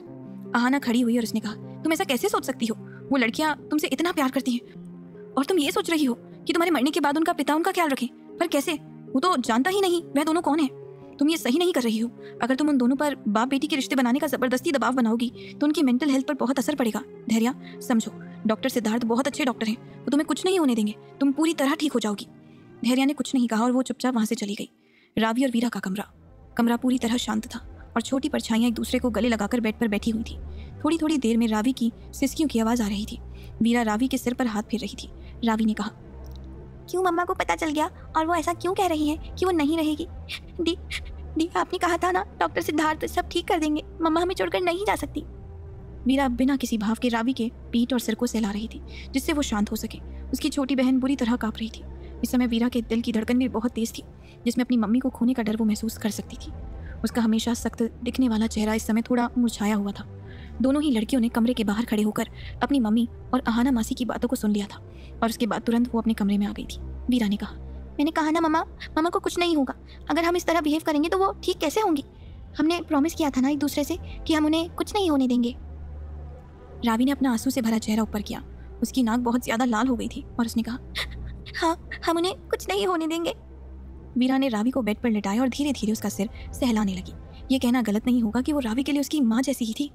अहाना खड़ी हुई और उसने कहा, तुम ऐसा कैसे सोच सकती हो? वो लड़कियाँ तुमसे इतना प्यार करती हैं। और तुम ये सोच रही हो कि तुम्हारे मरने के बाद उनका पिता उनका ख्याल रखे। पर कैसे? वो तो जानता ही नहीं, वह दोनों कौन है? तुम ये सही नहीं कर रही हो। अगर तुम उन दोनों पर बाप बेटी के रिश्ते बनाने का ज़बरदस्ती दबाव बनाओगी तो उनकी मेंटल हेल्थ पर बहुत असर पड़ेगा। धैर्य, समझो, डॉक्टर सिद्धार्थ बहुत अच्छे डॉक्टर हैं। वो तुम्हें कुछ नहीं होने देंगे। तुम पूरी तरह ठीक हो जाओगी। धैर्या ने कुछ नहीं कहा और वो चुपचाप वहाँ से चली गई। रावी और वीरा का कमरा। कमरा पूरी तरह शांत था और छोटी परछाइयाँ एक दूसरे को गले लगाकर बेड पर बैठी हुई थी। थोड़ी थोड़ी देर में रावी की सिसकियों की आवाज़ आ रही थी। वीरा रावी के सिर पर हाथ फेर रही थी। रावी ने कहा, क्यों मम्मा को पता चल गया? और वो ऐसा क्यों कह रही है कि वो नहीं रहेगी? दी दी आपने कहा था ना, डॉक्टर सिद्धार्थ सब ठीक कर देंगे। मम्मा हमें छोड़कर नहीं जा सकती. वीरा बिना किसी भाव के रावी के पीठ और सिर को सहला रही थी, जिससे वो शांत हो सके। उसकी छोटी बहन बुरी तरह काँप रही थी। इस समय वीरा के दिल की धड़कन भी बहुत तेज थी, जिसमें अपनी मम्मी को खोने का डर वो महसूस कर सकती थी। उसका हमेशा सख्त दिखने वाला चेहरा इस समय थोड़ा मुरझाया हुआ था। दोनों ही लड़कियों ने कमरे के बाहर खड़े होकर अपनी मम्मी और अहाना मासी की बातों को सुन लिया था और उसके बाद तुरंत वो अपने कमरे में आ गई थी। वीरा ने कहा, मैंने कहा ना, मम्मा मम्मा को कुछ नहीं होगा। अगर हम इस तरह बिहेव करेंगे तो वो ठीक कैसे होंगी? हमने प्रॉमिस किया था ना एक दूसरे से कि हम उन्हें कुछ नहीं होने देंगे। रावी ने अपना आँसू से भरा चेहरा ऊपर किया। उसकी नाक बहुत ज़्यादा लाल हो गई थी और उसने कहा हाँ हम उन्हें कुछ नहीं होने देंगे। वीरा ने रावी को बेड पर लिटाया और धीरे धीरे उसका सिर सहलाने लगी। ये कहना गलत नहीं होगा कि वो रावी के लिए उसकी माँ जैसी ही थी।